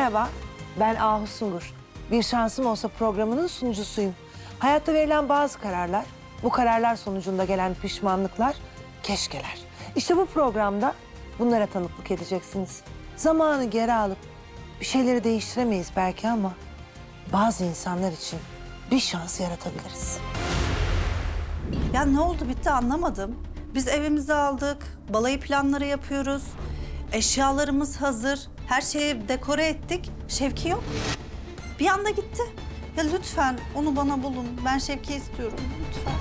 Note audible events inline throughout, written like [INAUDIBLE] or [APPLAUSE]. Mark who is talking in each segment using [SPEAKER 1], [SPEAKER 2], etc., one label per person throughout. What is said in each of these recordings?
[SPEAKER 1] Merhaba, ben Ahu Sungur. Bir şansım olsa programının sunucusuyum. Hayatta verilen bazı kararlar, bu kararlar sonucunda gelen pişmanlıklar, keşkeler. İşte bu programda bunlara tanıklık edeceksiniz. Zamanı geri alıp bir şeyleri değiştiremeyiz belki ama bazı insanlar için bir şans yaratabiliriz.
[SPEAKER 2] Ya ne oldu bitti anlamadım. Biz evimizi aldık, balayı planları yapıyoruz. Eşyalarımız hazır, her şeyi dekore ettik. Şevki yok. Bir anda gitti. Ya lütfen onu bana bulun. Ben Şevki istiyorum lütfen.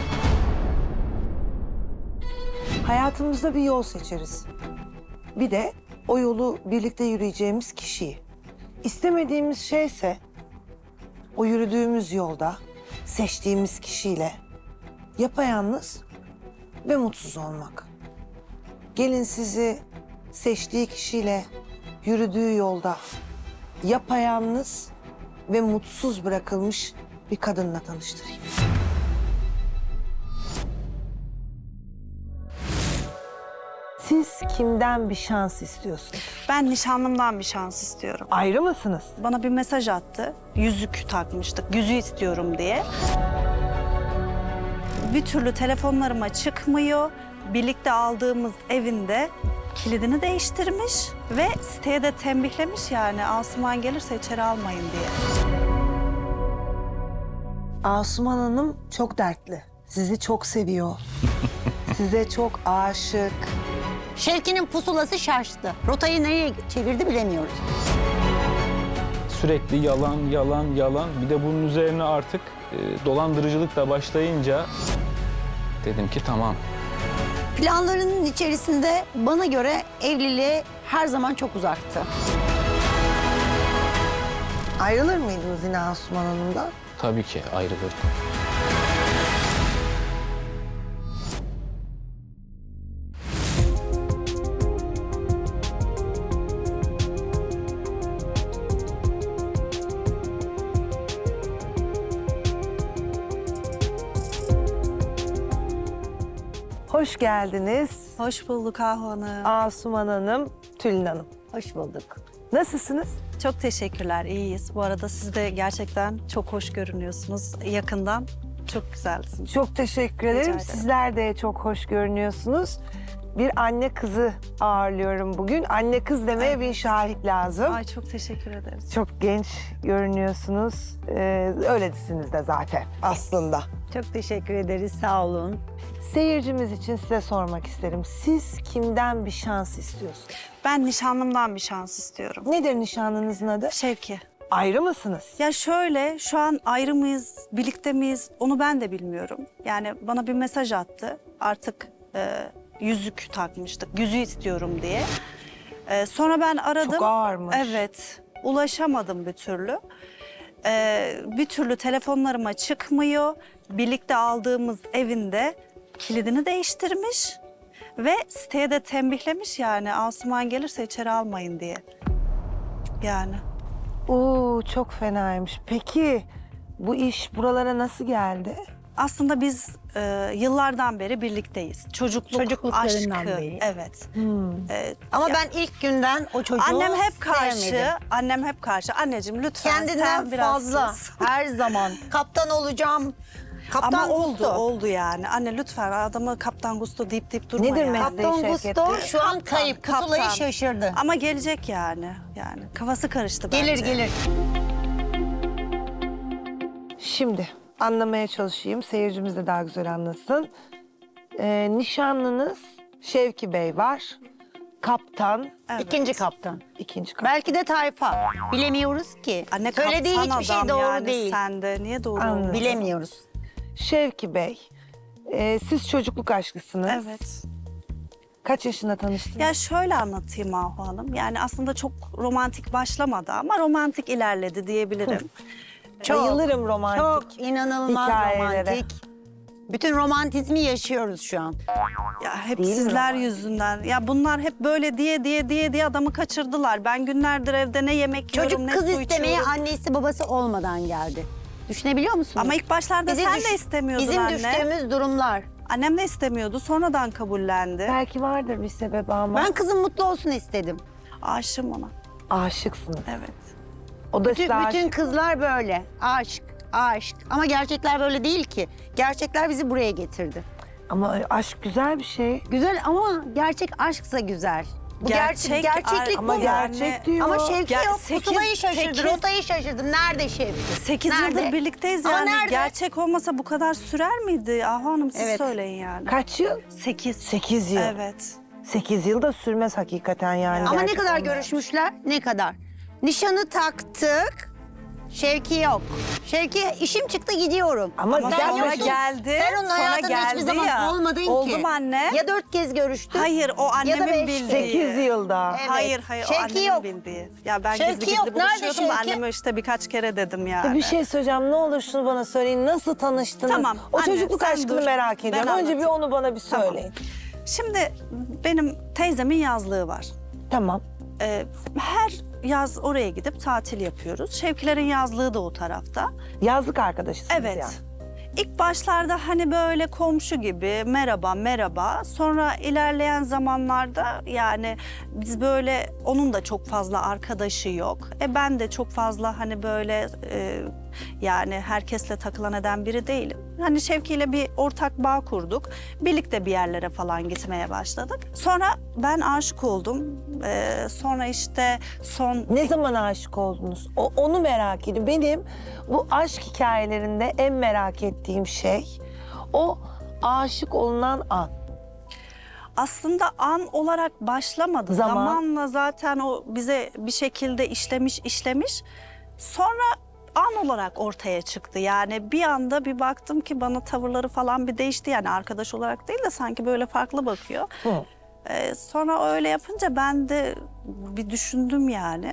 [SPEAKER 1] Hayatımızda bir yol seçeriz. Bir de o yolu birlikte yürüyeceğimiz kişiyi. İstemediğimiz şeyse o yürüdüğümüz yolda seçtiğimiz kişiyle yapayalnız ve mutsuz olmak. Gelin sizi seçtiği kişiyle yürüdüğü yolda yapayalnız ve mutsuz bırakılmış bir kadınla tanıştırayım. Siz kimden bir şans istiyorsunuz?
[SPEAKER 2] Ben nişanlımdan bir şans istiyorum.
[SPEAKER 1] Ayrı mısınız?
[SPEAKER 2] Bana bir mesaj attı. Yüzük takmıştık. Yüzüğü istiyorum diye. Bir türlü telefonlarıma çıkmıyor. Birlikte aldığımız evinde kilidini değiştirmiş ve siteye de tembihlemiş yani Asuman gelirse içeri almayın diye.
[SPEAKER 1] Asuman Hanım çok dertli. Sizi çok seviyor. [LAUGHS] Size çok aşık.
[SPEAKER 3] Şevki'nin pusulası şaştı. Rotayı nereye çevirdi bilemiyoruz.
[SPEAKER 4] Sürekli yalan, yalan, yalan. Bir de bunun üzerine artık e, dolandırıcılık da başlayınca dedim ki tamam.
[SPEAKER 3] Planlarının içerisinde bana göre evliliğe her zaman çok uzaktı.
[SPEAKER 1] Ayrılır mıydınız yine Asuman Hanım'dan?
[SPEAKER 4] Tabii ki ayrılırdım.
[SPEAKER 1] Geldiniz.
[SPEAKER 2] Hoş bulduk Ahu Hanım.
[SPEAKER 1] Asuman Hanım, Tülin Hanım.
[SPEAKER 3] Hoş bulduk.
[SPEAKER 1] Nasılsınız?
[SPEAKER 2] Çok teşekkürler, iyiyiz. Bu arada siz de gerçekten çok hoş görünüyorsunuz yakından. Çok güzelsiniz.
[SPEAKER 1] Çok teşekkür ederim.
[SPEAKER 2] ederim.
[SPEAKER 1] Sizler de çok hoş görünüyorsunuz. Bir anne kızı ağırlıyorum bugün. Anne kız demeye
[SPEAKER 2] Evet.
[SPEAKER 1] bir şahit lazım.
[SPEAKER 2] Ay çok teşekkür ederiz.
[SPEAKER 1] Çok genç görünüyorsunuz. Ee, öylesiniz de zaten aslında.
[SPEAKER 3] Çok teşekkür ederiz. Sağ olun.
[SPEAKER 1] Seyircimiz için size sormak isterim. Siz kimden bir şans istiyorsunuz?
[SPEAKER 2] Ben nişanlımdan bir şans istiyorum.
[SPEAKER 1] Nedir nişanlınızın adı?
[SPEAKER 2] Şevki.
[SPEAKER 1] Ayrı mısınız?
[SPEAKER 2] Ya şöyle, şu an ayrı mıyız, birlikte miyiz onu ben de bilmiyorum. Yani bana bir mesaj attı. Artık e, yüzük takmıştık, yüzüğü istiyorum diye. E, sonra ben aradım.
[SPEAKER 1] Çok ağırmış.
[SPEAKER 2] Evet, ulaşamadım bir türlü. E, bir türlü telefonlarıma çıkmıyor. Birlikte aldığımız evinde kilidini değiştirmiş. Ve siteye de tembihlemiş yani Asuman gelirse içeri almayın diye. Yani.
[SPEAKER 1] Oo çok fenaymış. Peki bu iş buralara nasıl geldi?
[SPEAKER 2] Aslında biz e, yıllardan beri birlikteyiz. Çocukluk
[SPEAKER 3] Çocukluklarından
[SPEAKER 2] aşkı.
[SPEAKER 3] beri.
[SPEAKER 2] Evet. E,
[SPEAKER 3] Ama
[SPEAKER 2] ya-
[SPEAKER 3] ben ilk günden o çocuğu
[SPEAKER 2] annem hep karşı.
[SPEAKER 3] sevmedim.
[SPEAKER 2] Annem hep karşı. Anneciğim lütfen
[SPEAKER 3] Kendinden
[SPEAKER 2] sen biraz
[SPEAKER 3] fazla
[SPEAKER 2] sus. [LAUGHS]
[SPEAKER 3] her zaman. Kaptan olacağım. Kaptan
[SPEAKER 2] Ama oldu,
[SPEAKER 3] Gusto.
[SPEAKER 2] oldu yani. Anne lütfen adamı kaptan Gusto deyip deyip durma
[SPEAKER 1] Nedir
[SPEAKER 2] yani.
[SPEAKER 1] mesleği
[SPEAKER 3] Kaptan Gusto şu an
[SPEAKER 2] Kaptan,
[SPEAKER 3] kayıp. Pusulayı şaşırdı.
[SPEAKER 2] Ama gelecek yani. Yani kafası karıştı bence.
[SPEAKER 3] Gelir gelir.
[SPEAKER 1] Şimdi anlamaya çalışayım. Seyircimiz de daha güzel anlasın. Ee, nişanlınız Şevki Bey var. Kaptan,
[SPEAKER 2] Evet.
[SPEAKER 3] İkinci kaptan.
[SPEAKER 1] ikinci kaptan.
[SPEAKER 3] Belki de tayfa. Bilemiyoruz ki.
[SPEAKER 2] Anne
[SPEAKER 3] Söylediği
[SPEAKER 2] kaptan
[SPEAKER 3] hiçbir şey doğru
[SPEAKER 2] yani
[SPEAKER 3] değil.
[SPEAKER 2] Sende niye doğru
[SPEAKER 1] Anladım.
[SPEAKER 3] Bilemiyoruz.
[SPEAKER 1] Şevki Bey, e, siz çocukluk aşkısınız.
[SPEAKER 2] Evet.
[SPEAKER 1] Kaç yaşında tanıştınız?
[SPEAKER 2] Ya şöyle anlatayım Ahu Hanım. Yani aslında çok romantik başlamadı ama romantik ilerledi diyebilirim. [LAUGHS]
[SPEAKER 3] Çok,
[SPEAKER 1] Bayılırım romantik.
[SPEAKER 3] Çok inanılmaz
[SPEAKER 1] hikayelere.
[SPEAKER 3] romantik. Bütün romantizmi yaşıyoruz şu an.
[SPEAKER 2] Ya hep
[SPEAKER 1] Değil mi
[SPEAKER 2] sizler
[SPEAKER 1] romantik?
[SPEAKER 2] yüzünden. Ya bunlar hep böyle diye diye diye diye adamı kaçırdılar. Ben günlerdir evde ne yemek yiyorum
[SPEAKER 3] Çocuk
[SPEAKER 2] ne
[SPEAKER 3] kız
[SPEAKER 2] su
[SPEAKER 3] istemeye
[SPEAKER 2] içiyorum.
[SPEAKER 3] annesi babası olmadan geldi. Düşünebiliyor musun?
[SPEAKER 2] Ama ilk başlarda
[SPEAKER 3] Bizi
[SPEAKER 2] sen
[SPEAKER 3] düş-
[SPEAKER 2] de istemiyordun
[SPEAKER 3] Bizim
[SPEAKER 2] anne.
[SPEAKER 3] düştüğümüz durumlar.
[SPEAKER 2] Annem de istemiyordu. Sonradan kabullendi.
[SPEAKER 1] Belki vardır bir sebebi ama.
[SPEAKER 3] Ben kızım mutlu olsun istedim.
[SPEAKER 2] Aşığım ona.
[SPEAKER 1] Aşıksınız.
[SPEAKER 2] Evet.
[SPEAKER 1] O da
[SPEAKER 3] Bütün,
[SPEAKER 1] size aşık.
[SPEAKER 3] bütün kızlar böyle. Aşk, aşk. Ama gerçekler böyle değil ki. Gerçekler bizi buraya getirdi.
[SPEAKER 1] Ama aşk güzel bir şey.
[SPEAKER 3] Güzel ama gerçek aşksa güzel. Bu
[SPEAKER 2] Gerçek
[SPEAKER 3] gerçek, gerçeklik
[SPEAKER 1] Ama
[SPEAKER 3] bu.
[SPEAKER 1] gerçek diyor.
[SPEAKER 3] Ama Şevki
[SPEAKER 2] Ger-
[SPEAKER 3] yok.
[SPEAKER 2] sekiz-
[SPEAKER 3] Pusulayı şaşırdı,
[SPEAKER 2] sekiz-
[SPEAKER 3] rotayı şaşırdı. Nerede Şevki?
[SPEAKER 2] 8
[SPEAKER 3] Nerede?
[SPEAKER 2] yıldır birlikteyiz
[SPEAKER 3] Ama
[SPEAKER 2] yani.
[SPEAKER 3] nerede?
[SPEAKER 2] Gerçek olmasa bu kadar sürer miydi? Ahu Hanım siz
[SPEAKER 3] Evet.
[SPEAKER 2] söyleyin yani.
[SPEAKER 1] Kaç yıl?
[SPEAKER 2] 8.
[SPEAKER 1] 8 yıl.
[SPEAKER 2] Evet.
[SPEAKER 1] 8 yıl da sürmez hakikaten yani.
[SPEAKER 3] Ama ne kadar
[SPEAKER 1] olmayan.
[SPEAKER 3] görüşmüşler? Ne kadar? Nişanı taktık. Şevki yok. Şevki işim çıktı gidiyorum.
[SPEAKER 1] Ama
[SPEAKER 2] Ama
[SPEAKER 1] sen
[SPEAKER 2] sonra
[SPEAKER 1] yoksun.
[SPEAKER 2] geldi.
[SPEAKER 3] Sen onun
[SPEAKER 2] sonra
[SPEAKER 3] hayatında
[SPEAKER 2] geldi
[SPEAKER 3] hiçbir zaman
[SPEAKER 2] ya.
[SPEAKER 3] olmadın ki.
[SPEAKER 2] Oldum anne.
[SPEAKER 3] Ya dört kez görüştük.
[SPEAKER 2] Hayır o annemin bildiği.
[SPEAKER 1] 8 yılda.
[SPEAKER 3] Evet.
[SPEAKER 2] Hayır hayır o
[SPEAKER 3] Şevki
[SPEAKER 2] annemin
[SPEAKER 3] yok.
[SPEAKER 2] bildiği. Ya ben
[SPEAKER 3] Şevki
[SPEAKER 2] gizli
[SPEAKER 3] yok.
[SPEAKER 2] gizli
[SPEAKER 3] Nerede
[SPEAKER 2] buluşuyordum da
[SPEAKER 3] Şevki?
[SPEAKER 2] anneme işte birkaç kere dedim yani.
[SPEAKER 1] Bir şey söyleyeceğim. Ne olur şunu bana söyleyin. Nasıl tanıştınız?
[SPEAKER 2] Tamam,
[SPEAKER 1] O
[SPEAKER 2] anne,
[SPEAKER 1] çocukluk aşkını
[SPEAKER 2] dur.
[SPEAKER 1] merak
[SPEAKER 2] Ben
[SPEAKER 1] ediyorum. Önce bir
[SPEAKER 2] anlatayım.
[SPEAKER 1] onu bana bir
[SPEAKER 2] Tamam.
[SPEAKER 1] söyleyin.
[SPEAKER 2] Şimdi benim teyzemin yazlığı var.
[SPEAKER 1] Tamam.
[SPEAKER 2] Ee, her yaz oraya gidip tatil yapıyoruz. Şevkilerin yazlığı da o tarafta.
[SPEAKER 1] Yazlık arkadaşısınız
[SPEAKER 2] Evet.
[SPEAKER 1] yani.
[SPEAKER 2] İlk başlarda hani böyle komşu gibi merhaba merhaba. Sonra ilerleyen zamanlarda yani biz böyle onun da çok fazla arkadaşı yok. E ben de çok fazla hani böyle e, yani herkesle takılan eden biri değilim. Hani Şevki ile bir ortak bağ kurduk. Birlikte bir yerlere falan gitmeye başladık. Sonra ben aşık oldum. E, sonra işte son
[SPEAKER 1] Ne zaman aşık oldunuz? O, onu merak ediyorum. Benim bu aşk hikayelerinde en merak ettiğim şey o aşık olunan an.
[SPEAKER 2] aslında an olarak başlamadı.
[SPEAKER 1] Zaman.
[SPEAKER 2] Zamanla zaten o bize bir şekilde işlemiş işlemiş. Sonra an olarak ortaya çıktı. Yani bir anda bir baktım ki bana tavırları falan bir değişti. Yani arkadaş olarak değil de sanki böyle farklı bakıyor.
[SPEAKER 1] Hı.
[SPEAKER 2] Ee, sonra öyle yapınca ben de bir düşündüm yani.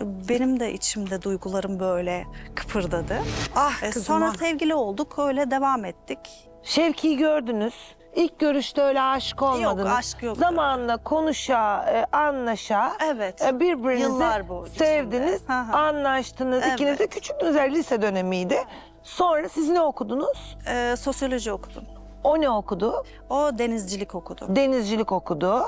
[SPEAKER 2] Benim de içimde duygularım böyle kıpırdadı.
[SPEAKER 3] Ah
[SPEAKER 2] Ee,
[SPEAKER 3] kızım
[SPEAKER 2] sonra
[SPEAKER 3] ah.
[SPEAKER 2] sevgili olduk, öyle devam ettik.
[SPEAKER 1] Şevki'yi gördünüz. İlk görüşte öyle aşık olmadınız.
[SPEAKER 2] aşk yoktu.
[SPEAKER 1] Zamanla konuşa, e, anlaşa,
[SPEAKER 2] Evet.
[SPEAKER 1] e, birbirinizi sevdiniz, anlaştınız.
[SPEAKER 2] Evet.
[SPEAKER 1] İkiniz de küçüktünüz, lise dönemiydi. Sonra siz ne okudunuz?
[SPEAKER 2] Ee, sosyoloji okudum.
[SPEAKER 1] O ne okudu?
[SPEAKER 2] O denizcilik okudu.
[SPEAKER 1] Denizcilik okudu.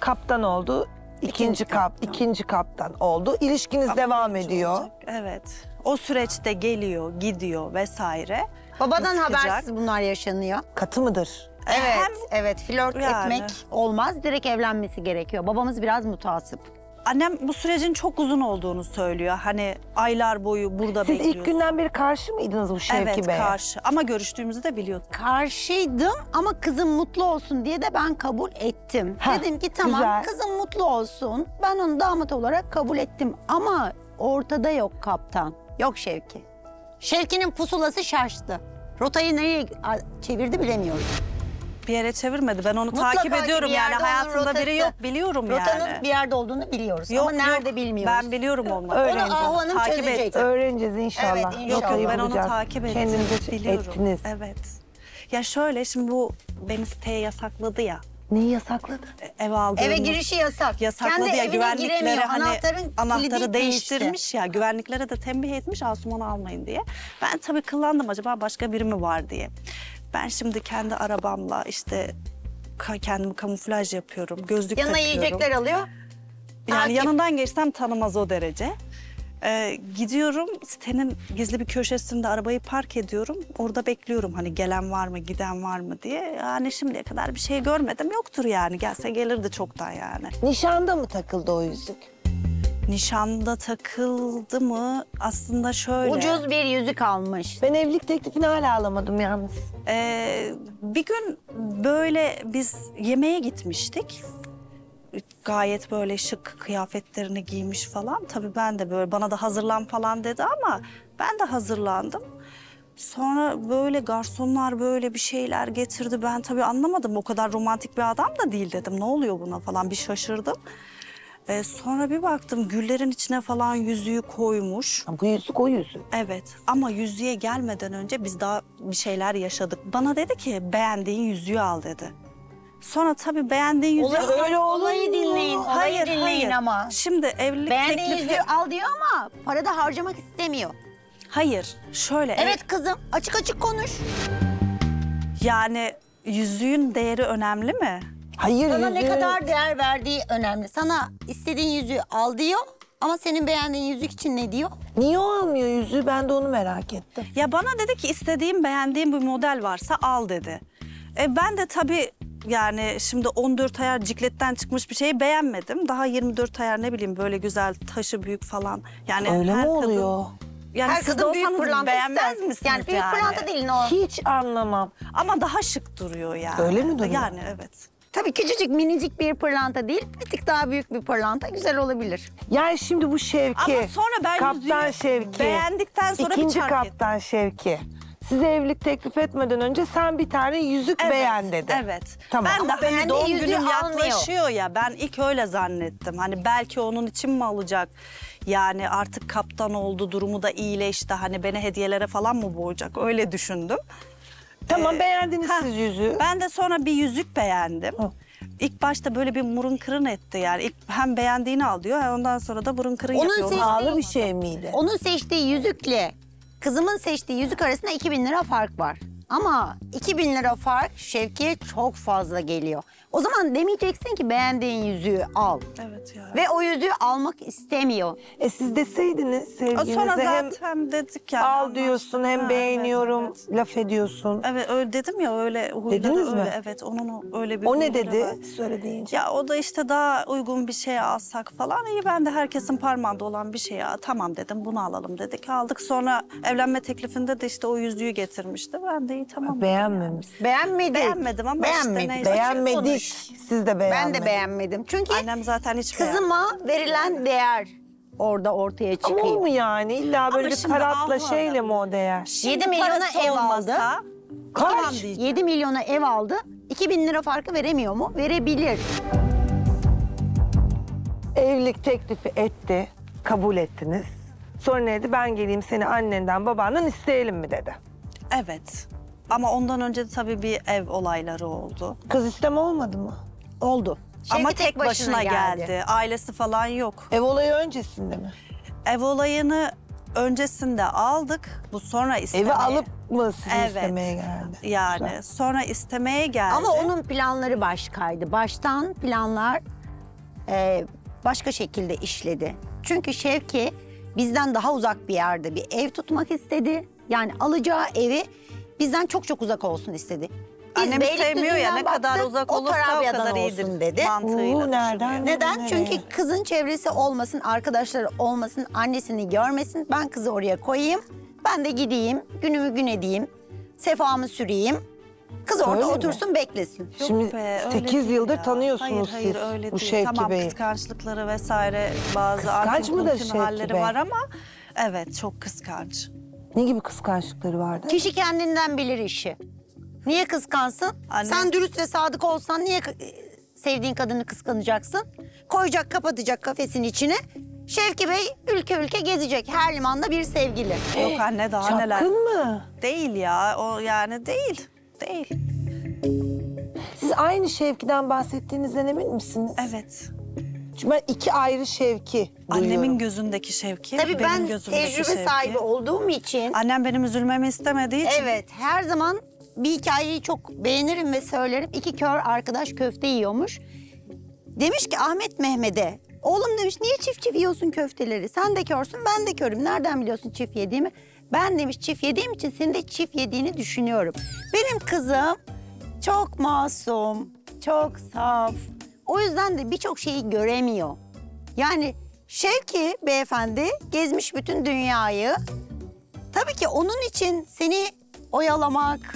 [SPEAKER 1] Kaptan oldu. İkinci,
[SPEAKER 3] İkinci
[SPEAKER 1] kap,
[SPEAKER 3] kaptan.
[SPEAKER 1] ikinci kaptan oldu. İlişkiniz devam ediyor.
[SPEAKER 2] Evet. O süreçte geliyor, gidiyor vesaire.
[SPEAKER 3] Babadan
[SPEAKER 2] Sıkacak.
[SPEAKER 3] habersiz bunlar yaşanıyor.
[SPEAKER 1] Katı mıdır?
[SPEAKER 3] Evet,
[SPEAKER 2] Hem-
[SPEAKER 3] evet. Flört
[SPEAKER 2] Yani.
[SPEAKER 3] etmek olmaz. Direkt evlenmesi gerekiyor. Babamız biraz mutasip.
[SPEAKER 2] Annem bu sürecin çok uzun olduğunu söylüyor. Hani aylar boyu burada
[SPEAKER 1] Siz
[SPEAKER 2] bekliyorsun.
[SPEAKER 1] ilk günden beri karşı mıydınız bu Şevki
[SPEAKER 2] Evet
[SPEAKER 1] Bey'e?
[SPEAKER 2] karşı ama görüştüğümüzü de biliyorduk.
[SPEAKER 3] Karşıydım ama kızım mutlu olsun diye de ben kabul ettim.
[SPEAKER 1] Heh,
[SPEAKER 3] Dedim ki tamam
[SPEAKER 1] güzel.
[SPEAKER 3] kızım mutlu olsun. Ben onu damat olarak kabul ettim. Ama ortada yok kaptan. Yok Şevki. Şevki'nin pusulası şaştı. Rotayı nereye çevirdi bilemiyorum.
[SPEAKER 2] Bir yere çevirmedi. Ben onu
[SPEAKER 3] Mutlaka
[SPEAKER 2] takip ediyorum yani hayatında biri yok biliyorum
[SPEAKER 3] Rotanın
[SPEAKER 2] yani.
[SPEAKER 3] bir yerde olduğunu biliyoruz
[SPEAKER 2] Yok,
[SPEAKER 3] ama nerede
[SPEAKER 2] yok.
[SPEAKER 3] bilmiyoruz.
[SPEAKER 2] Ben biliyorum [LAUGHS] onu.
[SPEAKER 1] Öğreneceğiz.
[SPEAKER 3] Onu Ahu Hanım
[SPEAKER 2] Takip
[SPEAKER 3] çözecek.
[SPEAKER 1] Öğreneceğiz inşallah.
[SPEAKER 3] Evet, inşallah.
[SPEAKER 2] Yok
[SPEAKER 1] Rotayı
[SPEAKER 2] ben onu
[SPEAKER 1] bulacağız.
[SPEAKER 2] takip ettim.
[SPEAKER 1] Kendinize
[SPEAKER 2] Biliyorum.
[SPEAKER 1] ettiniz.
[SPEAKER 2] Evet. Ya şöyle şimdi bu beni siteye yasakladı ya.
[SPEAKER 1] Neyi yasakladı?
[SPEAKER 2] Ev aldığımız.
[SPEAKER 3] Eve girişi yasak.
[SPEAKER 2] yasakladı
[SPEAKER 3] Kendi
[SPEAKER 2] ya güvenliklere
[SPEAKER 3] giremiyor.
[SPEAKER 2] hani
[SPEAKER 3] Anahtarın
[SPEAKER 2] anahtarı değiştirmiş ya güvenliklere de tembih etmiş Asuman'ı almayın diye. Ben tabii kıllandım acaba başka biri mi var diye. Ben şimdi kendi arabamla işte ka- kendimi kamuflaj yapıyorum. Gözlük
[SPEAKER 3] Yanına
[SPEAKER 2] takıyorum.
[SPEAKER 3] yiyecekler alıyor.
[SPEAKER 2] Yani
[SPEAKER 3] Takip.
[SPEAKER 2] yanından geçsem tanımaz o derece. Ee, gidiyorum sitenin gizli bir köşesinde arabayı park ediyorum. Orada bekliyorum hani gelen var mı giden var mı diye. Yani şimdiye kadar bir şey görmedim yoktur yani. Gelse gelirdi çoktan yani.
[SPEAKER 1] Nişanda mı takıldı o yüzük?
[SPEAKER 2] Nişanda takıldı mı aslında şöyle.
[SPEAKER 3] Ucuz bir yüzük almış.
[SPEAKER 1] Ben evlilik teklifini hala alamadım yalnız.
[SPEAKER 2] Ee, bir gün böyle biz yemeğe gitmiştik. Gayet böyle şık kıyafetlerini giymiş falan. Tabii ben de böyle bana da hazırlan falan dedi ama ben de hazırlandım. Sonra böyle garsonlar böyle bir şeyler getirdi. Ben tabii anlamadım. O kadar romantik bir adam da değil dedim. Ne oluyor buna falan bir şaşırdım. Ee, sonra bir baktım güllerin içine falan yüzüğü koymuş.
[SPEAKER 1] Bu yüzük o yüzük.
[SPEAKER 2] Evet ama yüzüğe gelmeden önce biz daha bir şeyler yaşadık. Bana dedi ki beğendiğin yüzüğü al dedi. Sonra tabii beğendiğin yüzüğü...
[SPEAKER 3] Olay-
[SPEAKER 1] Öyle
[SPEAKER 3] Olayı dinleyin, olayı
[SPEAKER 2] Hayır,
[SPEAKER 3] dinleyin
[SPEAKER 2] hayır.
[SPEAKER 3] ama.
[SPEAKER 2] Şimdi evlilik
[SPEAKER 3] Beğendiği
[SPEAKER 2] teklifi...
[SPEAKER 3] yüzüğü al diyor ama para da harcamak istemiyor.
[SPEAKER 2] Hayır, şöyle...
[SPEAKER 3] Evet kızım açık açık konuş.
[SPEAKER 2] Yani yüzüğün değeri önemli mi?
[SPEAKER 1] Hayır
[SPEAKER 3] Sana
[SPEAKER 1] yüzüğü...
[SPEAKER 3] ne kadar değer verdiği önemli. Sana istediğin yüzüğü al diyor Ama senin beğendiğin yüzük için ne diyor?
[SPEAKER 1] Niye o almıyor yüzüğü? Ben de onu merak ettim.
[SPEAKER 2] Ya bana dedi ki istediğim beğendiğim bir model varsa al dedi. E ben de tabii yani şimdi 14 ayar cikletten çıkmış bir şeyi beğenmedim. Daha 24 ayar ne bileyim böyle güzel taşı büyük falan. Yani
[SPEAKER 1] Öyle mi
[SPEAKER 2] her kadın-
[SPEAKER 1] oluyor?
[SPEAKER 2] Yani
[SPEAKER 3] Her
[SPEAKER 2] siz
[SPEAKER 3] kadın büyük
[SPEAKER 2] olsanız
[SPEAKER 3] pırlanta
[SPEAKER 2] beğenmez misiniz
[SPEAKER 3] Yani büyük pırlanta değil o.
[SPEAKER 1] Hiç anlamam.
[SPEAKER 2] Ama daha şık duruyor yani.
[SPEAKER 1] Öyle mi duruyor?
[SPEAKER 2] Yani evet.
[SPEAKER 3] Tabii küçücük minicik bir pırlanta değil, bir tık daha büyük bir pırlanta güzel olabilir.
[SPEAKER 1] Yani şimdi bu Şevki,
[SPEAKER 2] Ama sonra ben
[SPEAKER 1] Kaptan
[SPEAKER 2] yüzüğü
[SPEAKER 1] Şevki,
[SPEAKER 2] beğendikten sonra bir
[SPEAKER 1] ikinci
[SPEAKER 2] çark
[SPEAKER 1] Kaptan Şevki. Size evlilik teklif etmeden önce sen bir tane yüzük
[SPEAKER 2] Evet,
[SPEAKER 1] beğen dedi.
[SPEAKER 2] Evet.
[SPEAKER 1] Tamam.
[SPEAKER 2] Ben de
[SPEAKER 3] Ama
[SPEAKER 2] hani doğum
[SPEAKER 3] yüzüğü
[SPEAKER 2] günüm
[SPEAKER 3] almıyor.
[SPEAKER 2] yaklaşıyor ya. Ben ilk öyle zannettim. Hani belki onun için mi alacak? Yani artık kaptan oldu, durumu da iyileşti. Hani beni hediyelere falan mı boğacak? Öyle düşündüm.
[SPEAKER 1] Tamam beğendiniz
[SPEAKER 2] Ha,
[SPEAKER 1] siz yüzüğü.
[SPEAKER 2] Ben de sonra bir yüzük beğendim.
[SPEAKER 1] Hı.
[SPEAKER 2] İlk başta böyle bir murun kırın etti yani. İlk hem beğendiğini al diyor, hem ondan sonra da burun kırın
[SPEAKER 3] Onun
[SPEAKER 2] yapıyor.
[SPEAKER 3] seçtiği-
[SPEAKER 1] Pahalı bir şey miydi?
[SPEAKER 3] Onun seçtiği yüzükle kızımın seçtiği yüzük arasında 2000 lira fark var. Ama 2000 lira fark Şevki'ye çok fazla geliyor. O zaman demeyeceksin ki beğendiğin yüzüğü al.
[SPEAKER 2] Evet ya.
[SPEAKER 3] Ve o yüzüğü almak istemiyor.
[SPEAKER 1] E siz deseydiniz sevgilinize
[SPEAKER 2] Sonra
[SPEAKER 1] hem
[SPEAKER 2] zaten dedik yani.
[SPEAKER 1] al diyorsun hem
[SPEAKER 2] Ha,
[SPEAKER 1] beğeniyorum
[SPEAKER 2] evet, evet.
[SPEAKER 1] laf ediyorsun.
[SPEAKER 2] Evet öyle dedim ya öyle huyları
[SPEAKER 1] Dediniz
[SPEAKER 2] öyle.
[SPEAKER 1] mi?
[SPEAKER 2] Evet onun öyle bir
[SPEAKER 1] O ne dedi
[SPEAKER 2] var.
[SPEAKER 1] söylediğince?
[SPEAKER 2] Ya o da işte daha uygun bir şey alsak falan. İyi ben de herkesin parmağında olan bir şey ya tamam dedim bunu alalım dedik. Aldık sonra evlenme teklifinde de işte o yüzüğü getirmişti. Ben de iyi tamam.
[SPEAKER 1] Beğenmemiş.
[SPEAKER 3] Beğenmedik.
[SPEAKER 2] Beğenmedim ama işte
[SPEAKER 3] Beğenmedik.
[SPEAKER 2] neyse.
[SPEAKER 1] Beğenmedik.
[SPEAKER 3] Konuş.
[SPEAKER 1] Siz de beğenmediniz.
[SPEAKER 3] Ben de beğenmedim. Çünkü.
[SPEAKER 2] Annem zaten hiç beğenmedi.
[SPEAKER 3] kızıma verilen değer orada ortaya
[SPEAKER 1] Ama
[SPEAKER 3] çıkıyor.
[SPEAKER 1] o mu yani? İlla böyle bir
[SPEAKER 2] şimdi
[SPEAKER 1] karatla şeyle mi o değer?
[SPEAKER 2] Şimdi
[SPEAKER 3] 7 milyona
[SPEAKER 2] parası
[SPEAKER 3] ev
[SPEAKER 2] olmasa,
[SPEAKER 3] aldı.
[SPEAKER 2] Tamam
[SPEAKER 1] Kaç?
[SPEAKER 2] diyeceğim.
[SPEAKER 3] 7 milyona ev aldı. 2000 lira farkı veremiyor mu? Verebilir.
[SPEAKER 1] Evlilik teklifi etti, kabul ettiniz. Sonra ne dedi? Ben geleyim seni annenden babandan isteyelim mi dedi.
[SPEAKER 2] Evet. Ama ondan önce de tabii bir ev olayları oldu.
[SPEAKER 1] Kız isteme olmadı mı?
[SPEAKER 3] Oldu.
[SPEAKER 2] Ama
[SPEAKER 3] Şevki
[SPEAKER 2] tek başına geldi. Ailesi falan yok.
[SPEAKER 1] Ev olayı öncesinde mi?
[SPEAKER 2] Ev olayını öncesinde aldık. Bu sonra istemeye.
[SPEAKER 1] Evi alıp mı sizi
[SPEAKER 2] Evet.
[SPEAKER 1] istemeye geldi?
[SPEAKER 2] Yani
[SPEAKER 1] Güzel.
[SPEAKER 2] sonra istemeye geldi.
[SPEAKER 3] Ama onun planları başkaydı. Baştan planlar e, başka şekilde işledi. Çünkü Şevki bizden daha uzak bir yerde bir ev tutmak istedi. Yani alacağı evi bizden çok çok uzak olsun istedi. Biz
[SPEAKER 2] Annem sevmiyor ya ne kadar
[SPEAKER 3] baktık,
[SPEAKER 2] uzak olursa o
[SPEAKER 3] Tarabya'dan
[SPEAKER 2] kadar iyidir
[SPEAKER 3] dedi.
[SPEAKER 2] mantığıyla
[SPEAKER 1] Oo, nereden?
[SPEAKER 3] Neden?
[SPEAKER 1] Nereye?
[SPEAKER 3] Çünkü kızın çevresi olmasın, arkadaşları olmasın, annesini görmesin. Ben kızı oraya koyayım. Ben de gideyim, günümü gün edeyim, sefamı süreyim. Kız orada
[SPEAKER 1] Öyle mi?
[SPEAKER 3] otursun beklesin.
[SPEAKER 2] Yok
[SPEAKER 1] Şimdi
[SPEAKER 2] be, öyle
[SPEAKER 1] 8
[SPEAKER 2] değil
[SPEAKER 1] yıldır
[SPEAKER 2] ya.
[SPEAKER 1] tanıyorsunuz
[SPEAKER 2] hayır,
[SPEAKER 1] siz
[SPEAKER 2] hayır, öyle
[SPEAKER 1] bu
[SPEAKER 2] değil.
[SPEAKER 1] Şevki
[SPEAKER 2] tamam,
[SPEAKER 1] Bey'i.
[SPEAKER 2] kıskançlıkları vesaire bazı
[SPEAKER 1] Kıskanç mıdır
[SPEAKER 2] antikontin
[SPEAKER 1] Şevki
[SPEAKER 2] halleri
[SPEAKER 1] Bey?
[SPEAKER 2] var ama evet çok kıskanç.
[SPEAKER 1] Ne gibi kıskançlıkları vardı?
[SPEAKER 3] Kişi kendinden bilir işi. Niye kıskansın?
[SPEAKER 2] Anne.
[SPEAKER 3] Sen dürüst ve sadık olsan niye e, sevdiğin kadını kıskanacaksın? Koyacak, kapatacak kafesin içine. Şevki Bey ülke ülke gezecek. Her limanda bir sevgili.
[SPEAKER 2] Yok anne daha neler.
[SPEAKER 1] Çapkın mı?
[SPEAKER 2] Değil ya o yani değil. Değil.
[SPEAKER 1] Siz aynı Şevki'den bahsettiğinizden emin misiniz?
[SPEAKER 2] Evet.
[SPEAKER 1] Çünkü ben iki ayrı Şevki
[SPEAKER 2] Annemin
[SPEAKER 1] duyuyorum.
[SPEAKER 2] gözündeki Şevki.
[SPEAKER 3] Tabii
[SPEAKER 2] benim
[SPEAKER 3] ben
[SPEAKER 2] gözümdeki
[SPEAKER 3] tecrübe
[SPEAKER 2] Şevki.
[SPEAKER 3] sahibi olduğum için
[SPEAKER 2] Annem benim üzülmemi istemediği için.
[SPEAKER 3] Evet, her zaman bir hikayeyi çok beğenirim ve söylerim. İki kör arkadaş köfte yiyormuş. Demiş ki Ahmet Mehmet'e, oğlum demiş niye çift çift yiyorsun köfteleri? Sen de körsün, ben de körüm. Nereden biliyorsun çift yediğimi? Ben demiş çift yediğim için senin de çift yediğini düşünüyorum. Benim kızım çok masum, çok saf. O yüzden de birçok şeyi göremiyor. Yani Şevki beyefendi gezmiş bütün dünyayı. Tabii ki onun için seni oyalamak,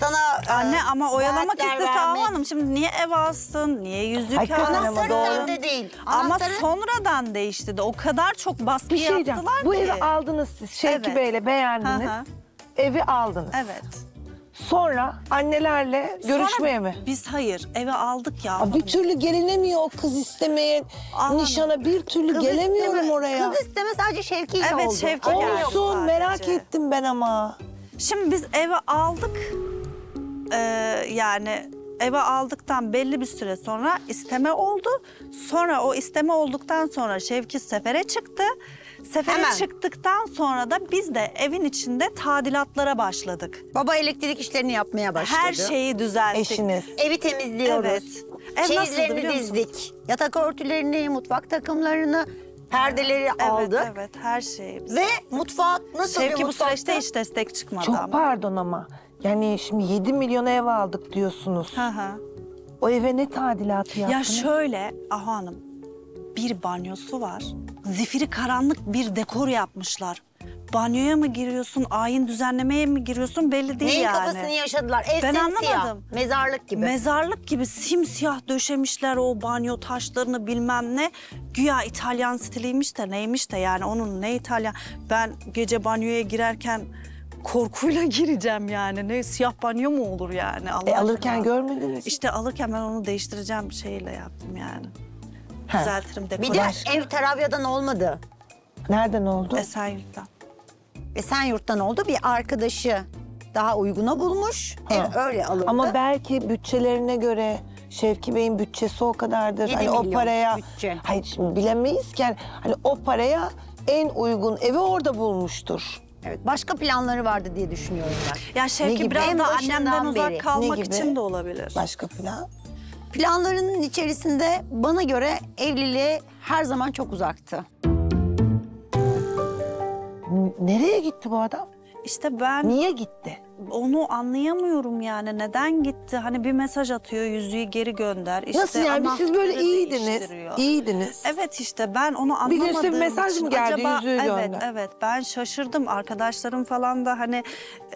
[SPEAKER 3] sana
[SPEAKER 2] Anne
[SPEAKER 3] e,
[SPEAKER 2] ama oyalamak istese Hava. Hanım şimdi niye ev alsın, niye yüzük
[SPEAKER 1] Ay,
[SPEAKER 2] alsın?
[SPEAKER 1] anahtarı
[SPEAKER 3] sende değil.
[SPEAKER 2] Ama
[SPEAKER 3] Anahtarı-
[SPEAKER 2] sonradan değişti de o kadar çok baskı
[SPEAKER 1] Bir şey
[SPEAKER 2] yaptılar
[SPEAKER 1] Bu
[SPEAKER 2] ki.
[SPEAKER 1] evi aldınız siz. Şevki
[SPEAKER 2] Evet.
[SPEAKER 1] Bey'le beğendiniz.
[SPEAKER 2] Hı hı.
[SPEAKER 1] Evi aldınız.
[SPEAKER 2] Evet.
[SPEAKER 1] Sonra annelerle görüşmeye
[SPEAKER 2] Sonra
[SPEAKER 1] mi?
[SPEAKER 2] Biz hayır eve aldık ya.
[SPEAKER 1] Aa, bir türlü gelinemiyor o kız istemeyen
[SPEAKER 2] Aa,
[SPEAKER 1] nişana bir türlü
[SPEAKER 3] Kız
[SPEAKER 1] gelemiyorum
[SPEAKER 3] isteme-
[SPEAKER 1] oraya.
[SPEAKER 3] Kız isteme sadece Şevki ile
[SPEAKER 2] Evet,
[SPEAKER 3] oldu.
[SPEAKER 2] Şevki.
[SPEAKER 1] Olsun merak
[SPEAKER 2] sadece.
[SPEAKER 1] ettim ben ama.
[SPEAKER 2] Şimdi biz eve aldık. Ee, yani eve aldıktan belli bir süre sonra isteme oldu. Sonra o isteme olduktan sonra Şevki sefere çıktı. Sefere
[SPEAKER 3] Hemen.
[SPEAKER 2] çıktıktan sonra da biz de evin içinde tadilatlara başladık.
[SPEAKER 3] Baba elektrik işlerini yapmaya başladı.
[SPEAKER 2] Her şeyi düzelttik.
[SPEAKER 1] Eşiniz.
[SPEAKER 3] Evi temizliyoruz.
[SPEAKER 2] Evet. Ev nasıldı
[SPEAKER 3] Çeyizlerini dizdik. Yatak örtülerini, mutfak takımlarını. Perdeleri
[SPEAKER 2] Evet,
[SPEAKER 3] aldık.
[SPEAKER 2] evet her şeyimiz.
[SPEAKER 3] Ve mutfak nasıl bir
[SPEAKER 2] Şevki bu süreçte hiç destek çıkmadı
[SPEAKER 1] Çok
[SPEAKER 2] ama.
[SPEAKER 1] pardon ama. Yani şimdi 7 milyona ev aldık diyorsunuz.
[SPEAKER 2] Hı hı.
[SPEAKER 1] O eve ne tadilatı
[SPEAKER 2] Ya
[SPEAKER 1] yaptınız?
[SPEAKER 2] şöyle Aha Hanım bir banyosu var. Zifiri karanlık bir dekor yapmışlar. Banyoya mı giriyorsun, ayin düzenlemeye mi giriyorsun belli değil
[SPEAKER 3] Neyin
[SPEAKER 2] yani.
[SPEAKER 3] kafasını yaşadılar? Ev
[SPEAKER 2] Ben anlamadım.
[SPEAKER 3] Mezarlık gibi.
[SPEAKER 2] Mezarlık gibi simsiyah döşemişler o banyo taşlarını bilmem ne. Güya İtalyan stiliymiş de neymiş de yani onun ne İtalyan. Ben gece banyoya girerken korkuyla [LAUGHS] gireceğim yani. Ne siyah banyo mu olur yani Allah
[SPEAKER 1] E, alırken
[SPEAKER 2] aşkına.
[SPEAKER 1] görmediniz.
[SPEAKER 2] İşte alırken ben onu değiştireceğim şeyle yaptım yani.
[SPEAKER 1] Ha.
[SPEAKER 2] Düzeltirim
[SPEAKER 3] bir de ev Tarabya'dan olmadı.
[SPEAKER 1] Nereden oldu?
[SPEAKER 2] Esenyurt'tan.
[SPEAKER 3] Esenyurt'tan oldu. Bir arkadaşı daha uyguna bulmuş. Ev öyle alındı.
[SPEAKER 1] Ama belki bütçelerine göre Şevki Bey'in bütçesi o kadardır. Hani o paraya
[SPEAKER 3] bütçe.
[SPEAKER 1] Hayır şimdi bilemeyiz ki yani hani o paraya en uygun evi orada bulmuştur.
[SPEAKER 3] Evet, başka planları vardı diye düşünüyorum ben.
[SPEAKER 2] Ya Şevki biraz da annemden uzak
[SPEAKER 3] beri.
[SPEAKER 2] kalmak
[SPEAKER 1] Ne gibi?
[SPEAKER 2] için de olabilir.
[SPEAKER 1] Başka plan.
[SPEAKER 3] Planlarının içerisinde bana göre evliliğe her zaman çok uzaktı.
[SPEAKER 1] Nereye gitti bu adam?
[SPEAKER 2] İşte ben
[SPEAKER 1] Niye gitti?
[SPEAKER 2] Onu anlayamıyorum yani. Neden gitti? Hani bir mesaj atıyor, yüzüğü geri gönder. İşte
[SPEAKER 1] Nasıl yani siz böyle iyiydiniz. İyiydiniz.
[SPEAKER 2] Evet işte ben onu anlamadığım
[SPEAKER 1] mesaj
[SPEAKER 2] için
[SPEAKER 1] mı geldi,
[SPEAKER 2] acaba,
[SPEAKER 1] yüzüğü
[SPEAKER 2] evet,
[SPEAKER 1] gönder.
[SPEAKER 2] Evet ben şaşırdım. Arkadaşlarım falan da hani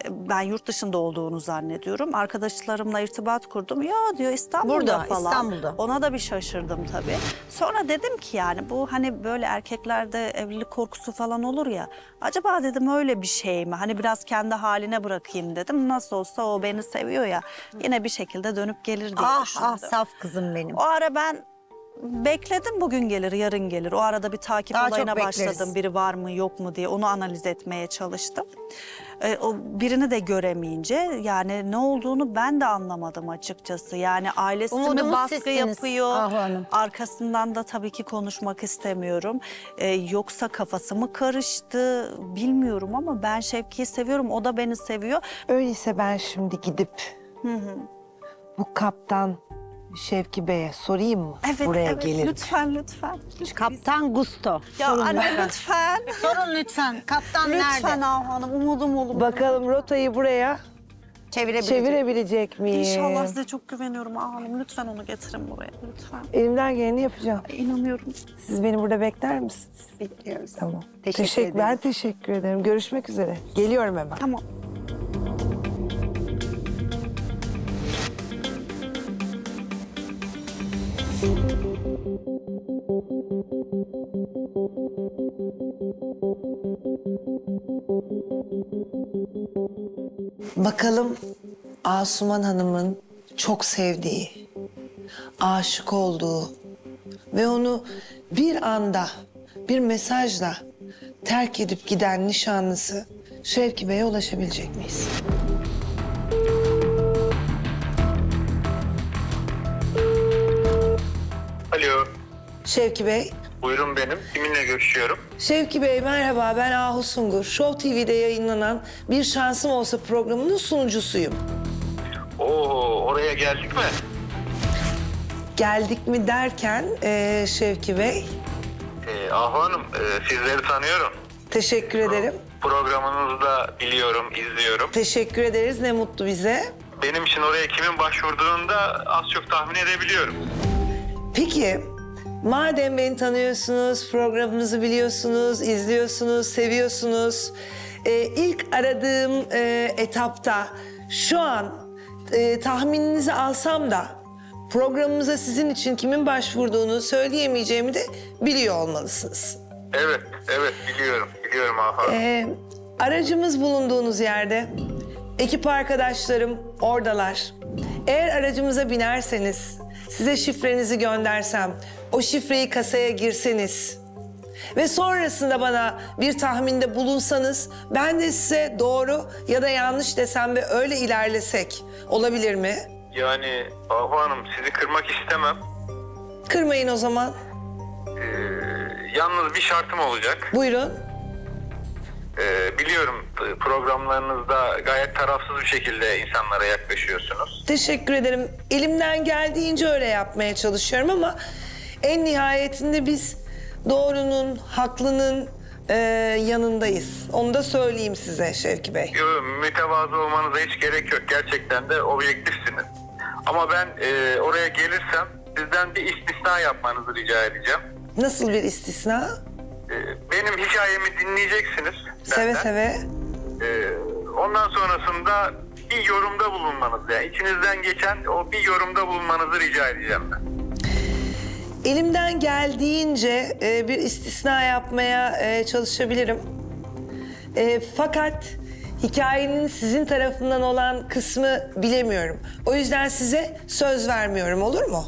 [SPEAKER 2] e, ben yurt dışında olduğunu zannediyorum. Arkadaşlarımla irtibat kurdum. Ya diyor İstanbul'da
[SPEAKER 3] Burada,
[SPEAKER 2] falan.
[SPEAKER 3] İstanbul'da.
[SPEAKER 2] Ona da bir şaşırdım tabii. Sonra dedim ki yani bu hani böyle erkeklerde evlilik korkusu falan olur ya. Acaba dedim öyle bir şey mi? Hani biraz kendi haline bırakayım dedim. Nasıl olsa o beni seviyor ya. Yine bir şekilde dönüp gelir diye
[SPEAKER 3] Ah
[SPEAKER 2] düşündüm.
[SPEAKER 3] ah saf kızım benim.
[SPEAKER 2] O ara ben bekledim bugün gelir, yarın gelir. O arada bir takip
[SPEAKER 3] Daha
[SPEAKER 2] olayına
[SPEAKER 3] bekleriz.
[SPEAKER 2] başladım. Biri var mı yok mu diye onu analiz etmeye çalıştım. Ee, o birini de göremeyince yani ne olduğunu ben de anlamadım açıkçası. Yani ailesi mi
[SPEAKER 3] Umudumuz
[SPEAKER 2] baskı
[SPEAKER 3] sizsiniz
[SPEAKER 2] yapıyor?
[SPEAKER 3] Hanım.
[SPEAKER 2] Arkasından da tabii ki konuşmak istemiyorum. Ee, yoksa kafası mı karıştı bilmiyorum ama ben Şevki'yi seviyorum. O da beni seviyor.
[SPEAKER 1] Öyleyse ben şimdi gidip bu kaptan Şevki Bey'e sorayım mı?
[SPEAKER 2] Evet,
[SPEAKER 1] Buraya
[SPEAKER 2] evet.
[SPEAKER 1] gelir.
[SPEAKER 2] Lütfen, lütfen.
[SPEAKER 3] Kaptan Gusto.
[SPEAKER 2] Ya anne lütfen.
[SPEAKER 3] Sorun lütfen. Kaptan
[SPEAKER 2] Lütfen
[SPEAKER 3] nerede?
[SPEAKER 2] Ahu Hanım, umudum olun.
[SPEAKER 1] Bakalım rotayı buraya
[SPEAKER 3] Çevirebilecek.
[SPEAKER 1] çevirebilecek miyim?
[SPEAKER 2] İnşallah size çok güveniyorum Ahu Hanım. Lütfen onu getirin buraya, lütfen.
[SPEAKER 1] Elimden geleni yapacağım.
[SPEAKER 2] İnanıyorum.
[SPEAKER 1] Siz beni burada bekler misiniz?
[SPEAKER 3] Bekliyoruz.
[SPEAKER 1] Tamam.
[SPEAKER 3] Teşekkür
[SPEAKER 1] Ben
[SPEAKER 3] ederiz.
[SPEAKER 1] teşekkür ederim. Görüşmek üzere. Geliyorum hemen.
[SPEAKER 2] Tamam.
[SPEAKER 1] Bakalım Asuman Hanım'ın çok sevdiği, aşık olduğu ve onu bir anda bir mesajla terk edip giden nişanlısı Şevki Bey'e ulaşabilecek miyiz? Şevki Bey,
[SPEAKER 5] buyurun benim. Kiminle görüşüyorum?
[SPEAKER 1] Şevki Bey merhaba ben Ahu Sungur. Show TV'de yayınlanan Bir Şansım Olsa programının sunucusuyum.
[SPEAKER 5] Oo, oraya geldik mi?
[SPEAKER 1] Geldik mi derken eee, Şevki Bey,
[SPEAKER 5] Ee, Ahu Hanım, e, sizleri tanıyorum.
[SPEAKER 1] teşekkür ederim.
[SPEAKER 5] Programınızı da biliyorum, izliyorum.
[SPEAKER 1] Teşekkür ederiz ne mutlu bize.
[SPEAKER 5] Benim için oraya kimin başvurduğunu da az çok tahmin edebiliyorum.
[SPEAKER 1] Peki madem beni tanıyorsunuz, programımızı biliyorsunuz, izliyorsunuz, seviyorsunuz. e, ilk aradığım e, etapta şu an e, tahmininizi alsam da programımıza sizin için kimin başvurduğunu söyleyemeyeceğimi de biliyor olmalısınız.
[SPEAKER 5] Evet, evet biliyorum, biliyorum Ahu Hanım.
[SPEAKER 1] E, aracımız bulunduğunuz yerde. Ekip arkadaşlarım oradalar. Eğer aracımıza binerseniz, size şifrenizi göndersem, o şifreyi kasaya girseniz ve sonrasında bana bir tahminde bulunsanız, ben de size doğru ya da yanlış desem ve öyle ilerlesek olabilir mi?
[SPEAKER 5] Yani Ahu Hanım sizi kırmak istemem.
[SPEAKER 1] Kırmayın o zaman.
[SPEAKER 5] Ee, yalnız bir şartım olacak.
[SPEAKER 1] Buyurun.
[SPEAKER 5] Ee, biliyorum programlarınızda gayet tarafsız bir şekilde insanlara yaklaşıyorsunuz.
[SPEAKER 1] Teşekkür ederim. Elimden geldiğince öyle yapmaya çalışıyorum ama en nihayetinde biz doğrunun, haklının e, yanındayız. Onu da söyleyeyim size Şevki Bey.
[SPEAKER 5] Yo, mütevazı olmanıza hiç gerek yok. Gerçekten de objektifsiniz. Ama ben e, oraya gelirsem sizden bir istisna yapmanızı rica edeceğim.
[SPEAKER 1] Nasıl bir istisna?
[SPEAKER 5] E, benim hikayemi dinleyeceksiniz.
[SPEAKER 1] Seve
[SPEAKER 5] benden.
[SPEAKER 1] seve.
[SPEAKER 5] E, ondan sonrasında bir yorumda bulunmanız yani içinizden geçen o bir yorumda bulunmanızı rica edeceğim ben.
[SPEAKER 1] Elimden geldiğince e, bir istisna yapmaya e, çalışabilirim. E, fakat hikayenin sizin tarafından olan kısmı bilemiyorum. O yüzden size söz vermiyorum olur mu?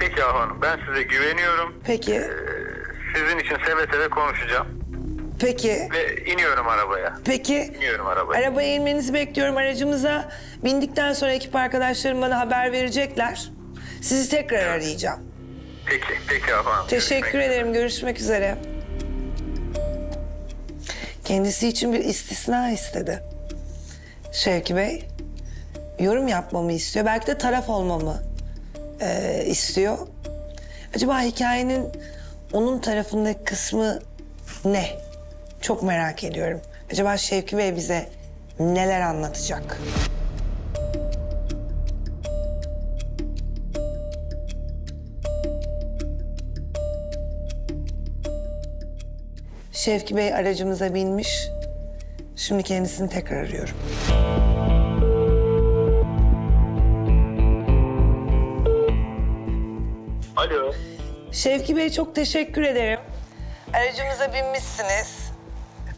[SPEAKER 5] Peki Hanım ben size güveniyorum.
[SPEAKER 1] Peki,
[SPEAKER 5] E, sizin için seve seve konuşacağım.
[SPEAKER 1] peki,
[SPEAKER 5] Ve iniyorum arabaya.
[SPEAKER 1] peki.
[SPEAKER 5] İniyorum arabaya.
[SPEAKER 1] Arabaya inmenizi bekliyorum. Aracımıza bindikten sonra ekip arkadaşlarım bana haber verecekler. Sizi tekrar arayacağım.
[SPEAKER 5] Peki, peki Hanım.
[SPEAKER 1] Teşekkür
[SPEAKER 5] Görüşmek üzere.
[SPEAKER 1] ederim. Görüşmek üzere. Kendisi için bir istisna istedi. Şevki Bey, yorum yapmamı istiyor. Belki de taraf olmamı eee, istiyor. Acaba hikayenin onun tarafındaki kısmı ne? Çok merak ediyorum. Acaba Şevki Bey bize neler anlatacak? Şevki Bey aracımıza binmiş. Şimdi kendisini tekrar arıyorum.
[SPEAKER 5] Alo.
[SPEAKER 1] Şevki Bey çok teşekkür ederim. Aracımıza binmişsiniz.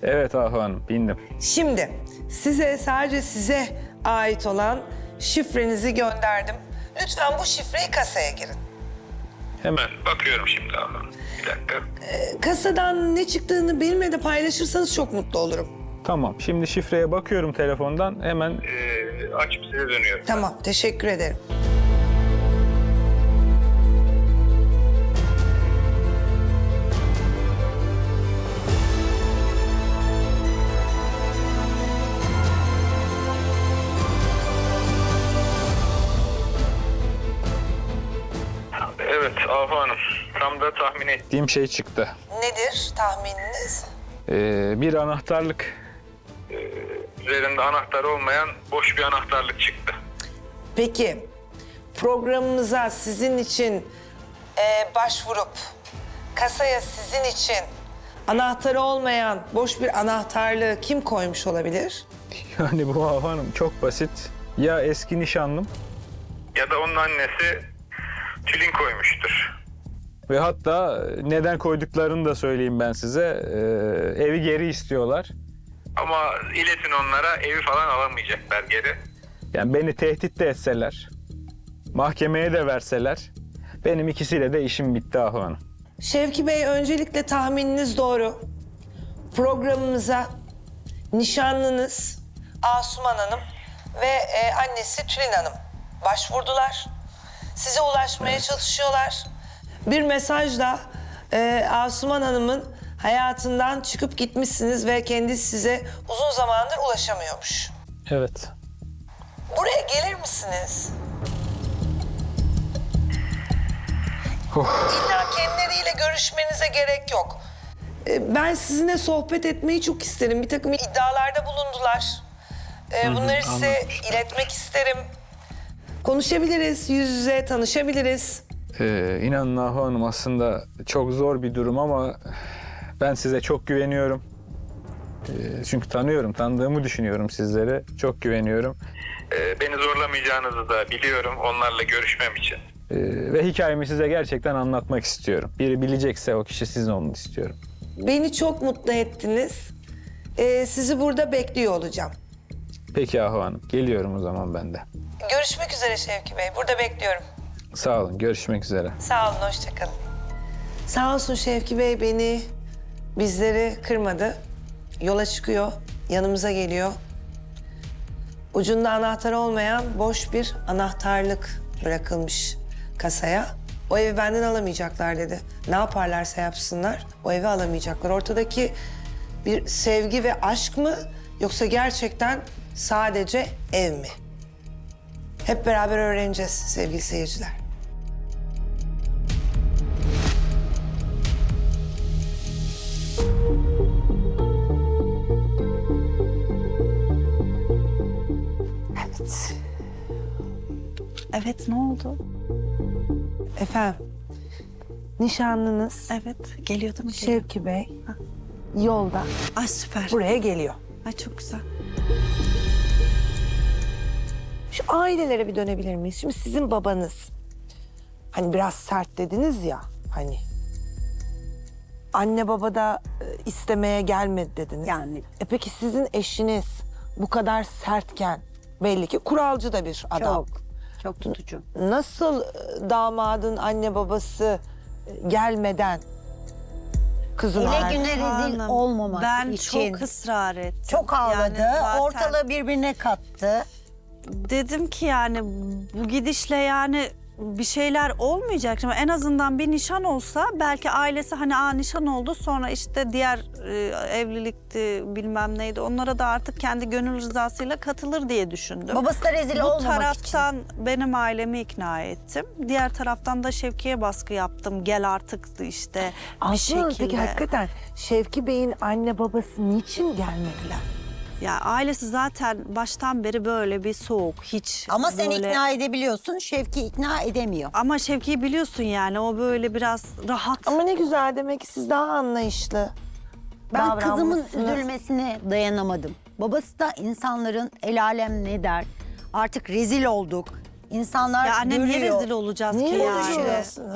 [SPEAKER 4] Evet Ahu Hanım bindim.
[SPEAKER 1] Şimdi size sadece size ait olan şifrenizi gönderdim. Lütfen bu şifreyi kasaya girin.
[SPEAKER 4] Hemen.
[SPEAKER 5] Bakıyorum şimdi Ahu Hanım. Bir dakika.
[SPEAKER 1] Kasadan ne çıktığını benimle de paylaşırsanız çok mutlu olurum.
[SPEAKER 4] Tamam. Şimdi şifreye bakıyorum telefondan. Hemen
[SPEAKER 5] Ee, açıp size dönüyorum.
[SPEAKER 1] Tamam, teşekkür ederim.
[SPEAKER 4] Gittiğim şey çıktı.
[SPEAKER 1] Nedir tahmininiz?
[SPEAKER 4] Ee, bir anahtarlık.
[SPEAKER 5] Üzerinde anahtar olmayan boş bir anahtarlık çıktı.
[SPEAKER 1] Peki programımıza sizin için e, başvurup kasaya sizin için anahtarı olmayan boş bir anahtarlığı kim koymuş olabilir? [LAUGHS]
[SPEAKER 4] Yani bu Ahu Hanım çok basit. Ya eski nişanlım
[SPEAKER 5] Ya da onun annesi tülin koymuştur.
[SPEAKER 4] Ve hatta neden koyduklarını da söyleyeyim ben size. Ee, evi geri istiyorlar.
[SPEAKER 5] Ama iletin onlara evi falan alamayacaklar geri.
[SPEAKER 4] Yani beni tehdit de etseler, mahkemeye de verseler, benim ikisiyle de işim bitti Ahu Hanım.
[SPEAKER 1] Şevki Bey öncelikle tahmininiz doğru. Programımıza nişanlınız Asuman Hanım ve e, annesi Tülin Hanım başvurdular. Size ulaşmaya çalışıyorlar. Bir mesajla e, Asuman Hanım'ın hayatından çıkıp gitmişsiniz ve kendisi size uzun zamandır ulaşamıyormuş.
[SPEAKER 4] Evet.
[SPEAKER 1] Buraya gelir misiniz? İlla kendileriyle görüşmenize gerek yok. Ee, Ben sizinle sohbet etmeyi çok isterim. Bir takım iddialarda bulundular. Ee, Bunları size iletmek isterim. Konuşabiliriz, yüz yüze tanışabiliriz.
[SPEAKER 4] Ee, inanın Ahu Hanım aslında çok zor bir durum ama ben size çok güveniyorum. Ee, çünkü tanıyorum, tanıdığımı düşünüyorum sizlere. Çok güveniyorum.
[SPEAKER 5] Ee, beni zorlamayacağınızı da biliyorum onlarla görüşmem için.
[SPEAKER 4] Ee, ve hikayemi size gerçekten anlatmak istiyorum. Biri bilecekse o kişi sizin olun istiyorum.
[SPEAKER 1] Beni çok mutlu ettiniz. Ee, sizi burada bekliyor olacağım.
[SPEAKER 4] Peki Ahu Hanım, geliyorum o zaman ben de.
[SPEAKER 1] Görüşmek üzere Şevki Bey. Burada bekliyorum.
[SPEAKER 4] Sağ olun, görüşmek üzere.
[SPEAKER 1] Sağ olun, hoşçakalın. Sağ olsun Şevki Bey beni, bizleri kırmadı. Yola çıkıyor, yanımıza geliyor. Ucunda anahtar olmayan boş bir anahtarlık bırakılmış kasaya. O evi benden alamayacaklar dedi. Ne yaparlarsa yapsınlar o evi alamayacaklar. Ortadaki bir sevgi ve aşk mı yoksa gerçekten sadece ev mi? Hep beraber öğreneceğiz sevgili seyirciler.
[SPEAKER 2] Evet ne oldu?
[SPEAKER 1] Efendim, nişanlınız
[SPEAKER 2] Evet geliyordu mu?
[SPEAKER 1] Şevki Bey yolda
[SPEAKER 2] Ay süper.
[SPEAKER 1] buraya geliyor.
[SPEAKER 2] Ay çok güzel.
[SPEAKER 1] Şu ailelere bir dönebilir miyiz? Şimdi sizin babanız hani biraz sert dediniz ya hani anne baba da e, istemeye gelmedi dediniz.
[SPEAKER 3] Yani.
[SPEAKER 1] E peki sizin eşiniz bu kadar sertken belli ki kuralcı da bir adam.
[SPEAKER 3] Çok, çok tutucu.
[SPEAKER 1] Nasıl e, damadın anne babası e, gelmeden kızını
[SPEAKER 3] Ele güne rezil
[SPEAKER 2] Hanım,
[SPEAKER 3] olmamak
[SPEAKER 2] ben
[SPEAKER 3] için.
[SPEAKER 2] çok ısrar ettim.
[SPEAKER 3] Çok ağladı.
[SPEAKER 2] Yani zaten
[SPEAKER 3] Ortalığı birbirine kattı.
[SPEAKER 2] Dedim ki yani bu gidişle yani bir şeyler olmayacak. Şimdi en azından bir nişan olsa belki ailesi hani aa nişan oldu sonra işte diğer e, evlilikti bilmem neydi onlara da artık kendi gönül rızasıyla katılır diye düşündüm.
[SPEAKER 3] Babası da rezil
[SPEAKER 2] Bu
[SPEAKER 3] olmamak için.
[SPEAKER 2] taraftan benim ailemi ikna ettim. Diğer taraftan da Şevki'ye baskı yaptım. Gel artık işte bir
[SPEAKER 1] Aslı Hanım,
[SPEAKER 2] şekilde.
[SPEAKER 1] peki hakikaten Şevki Bey'in anne babası niçin gelmediler?
[SPEAKER 2] Ya ailesi zaten baştan beri böyle bir soğuk. Hiç
[SPEAKER 3] Ama sen
[SPEAKER 2] böyle...
[SPEAKER 3] ikna edebiliyorsun. Şevki ikna edemiyor.
[SPEAKER 2] Ama Şevki'yi biliyorsun yani o böyle biraz rahat.
[SPEAKER 1] Ama ne güzel demek ki siz daha anlayışlı.
[SPEAKER 3] Ben kızımın üzülmesine dayanamadım. Babası da insanların el alem ne der? Artık rezil olduk. İnsanlar
[SPEAKER 2] Ya anne niye
[SPEAKER 3] görüyor.
[SPEAKER 2] rezil olacağız
[SPEAKER 1] Niye
[SPEAKER 2] ki yani?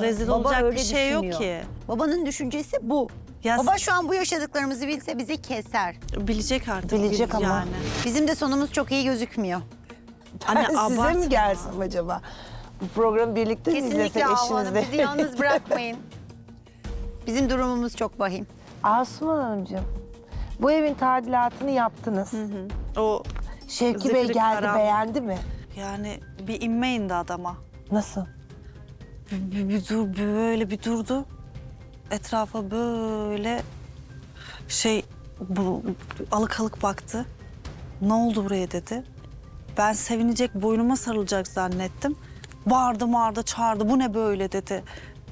[SPEAKER 2] Rezil
[SPEAKER 3] Baba
[SPEAKER 2] olacak bir şey yok ki.
[SPEAKER 3] Babanın düşüncesi bu.
[SPEAKER 2] Ya
[SPEAKER 3] Baba şu an bu yaşadıklarımızı bilse bizi keser.
[SPEAKER 2] Bilecek artık.
[SPEAKER 1] Bilecek ama.
[SPEAKER 2] yani.
[SPEAKER 3] Bizim de sonumuz çok iyi gözükmüyor.
[SPEAKER 2] Anne
[SPEAKER 1] Ben [LAUGHS] size mi gelsem acaba? Bu programı birlikte mi
[SPEAKER 3] Kesinlikle
[SPEAKER 1] izlesek eşinizle?
[SPEAKER 3] bizi yalnız [LAUGHS] bırakmayın. Bizim durumumuz çok vahim.
[SPEAKER 1] Asuman Hanımcığım, bu evin tadilatını yaptınız.
[SPEAKER 2] O
[SPEAKER 1] Şevki Bey geldi
[SPEAKER 2] karan-
[SPEAKER 1] beğendi mi?
[SPEAKER 2] Yani bir inme indi adama.
[SPEAKER 1] Nasıl?
[SPEAKER 2] Bir, bir, bir dur bir böyle bir durdu. Etrafa böyle şey bu alık alık baktı. Ne oldu buraya dedi. Ben sevinecek boynuma sarılacak zannettim. Bağırdı bağırdı çağırdı bu ne böyle dedi.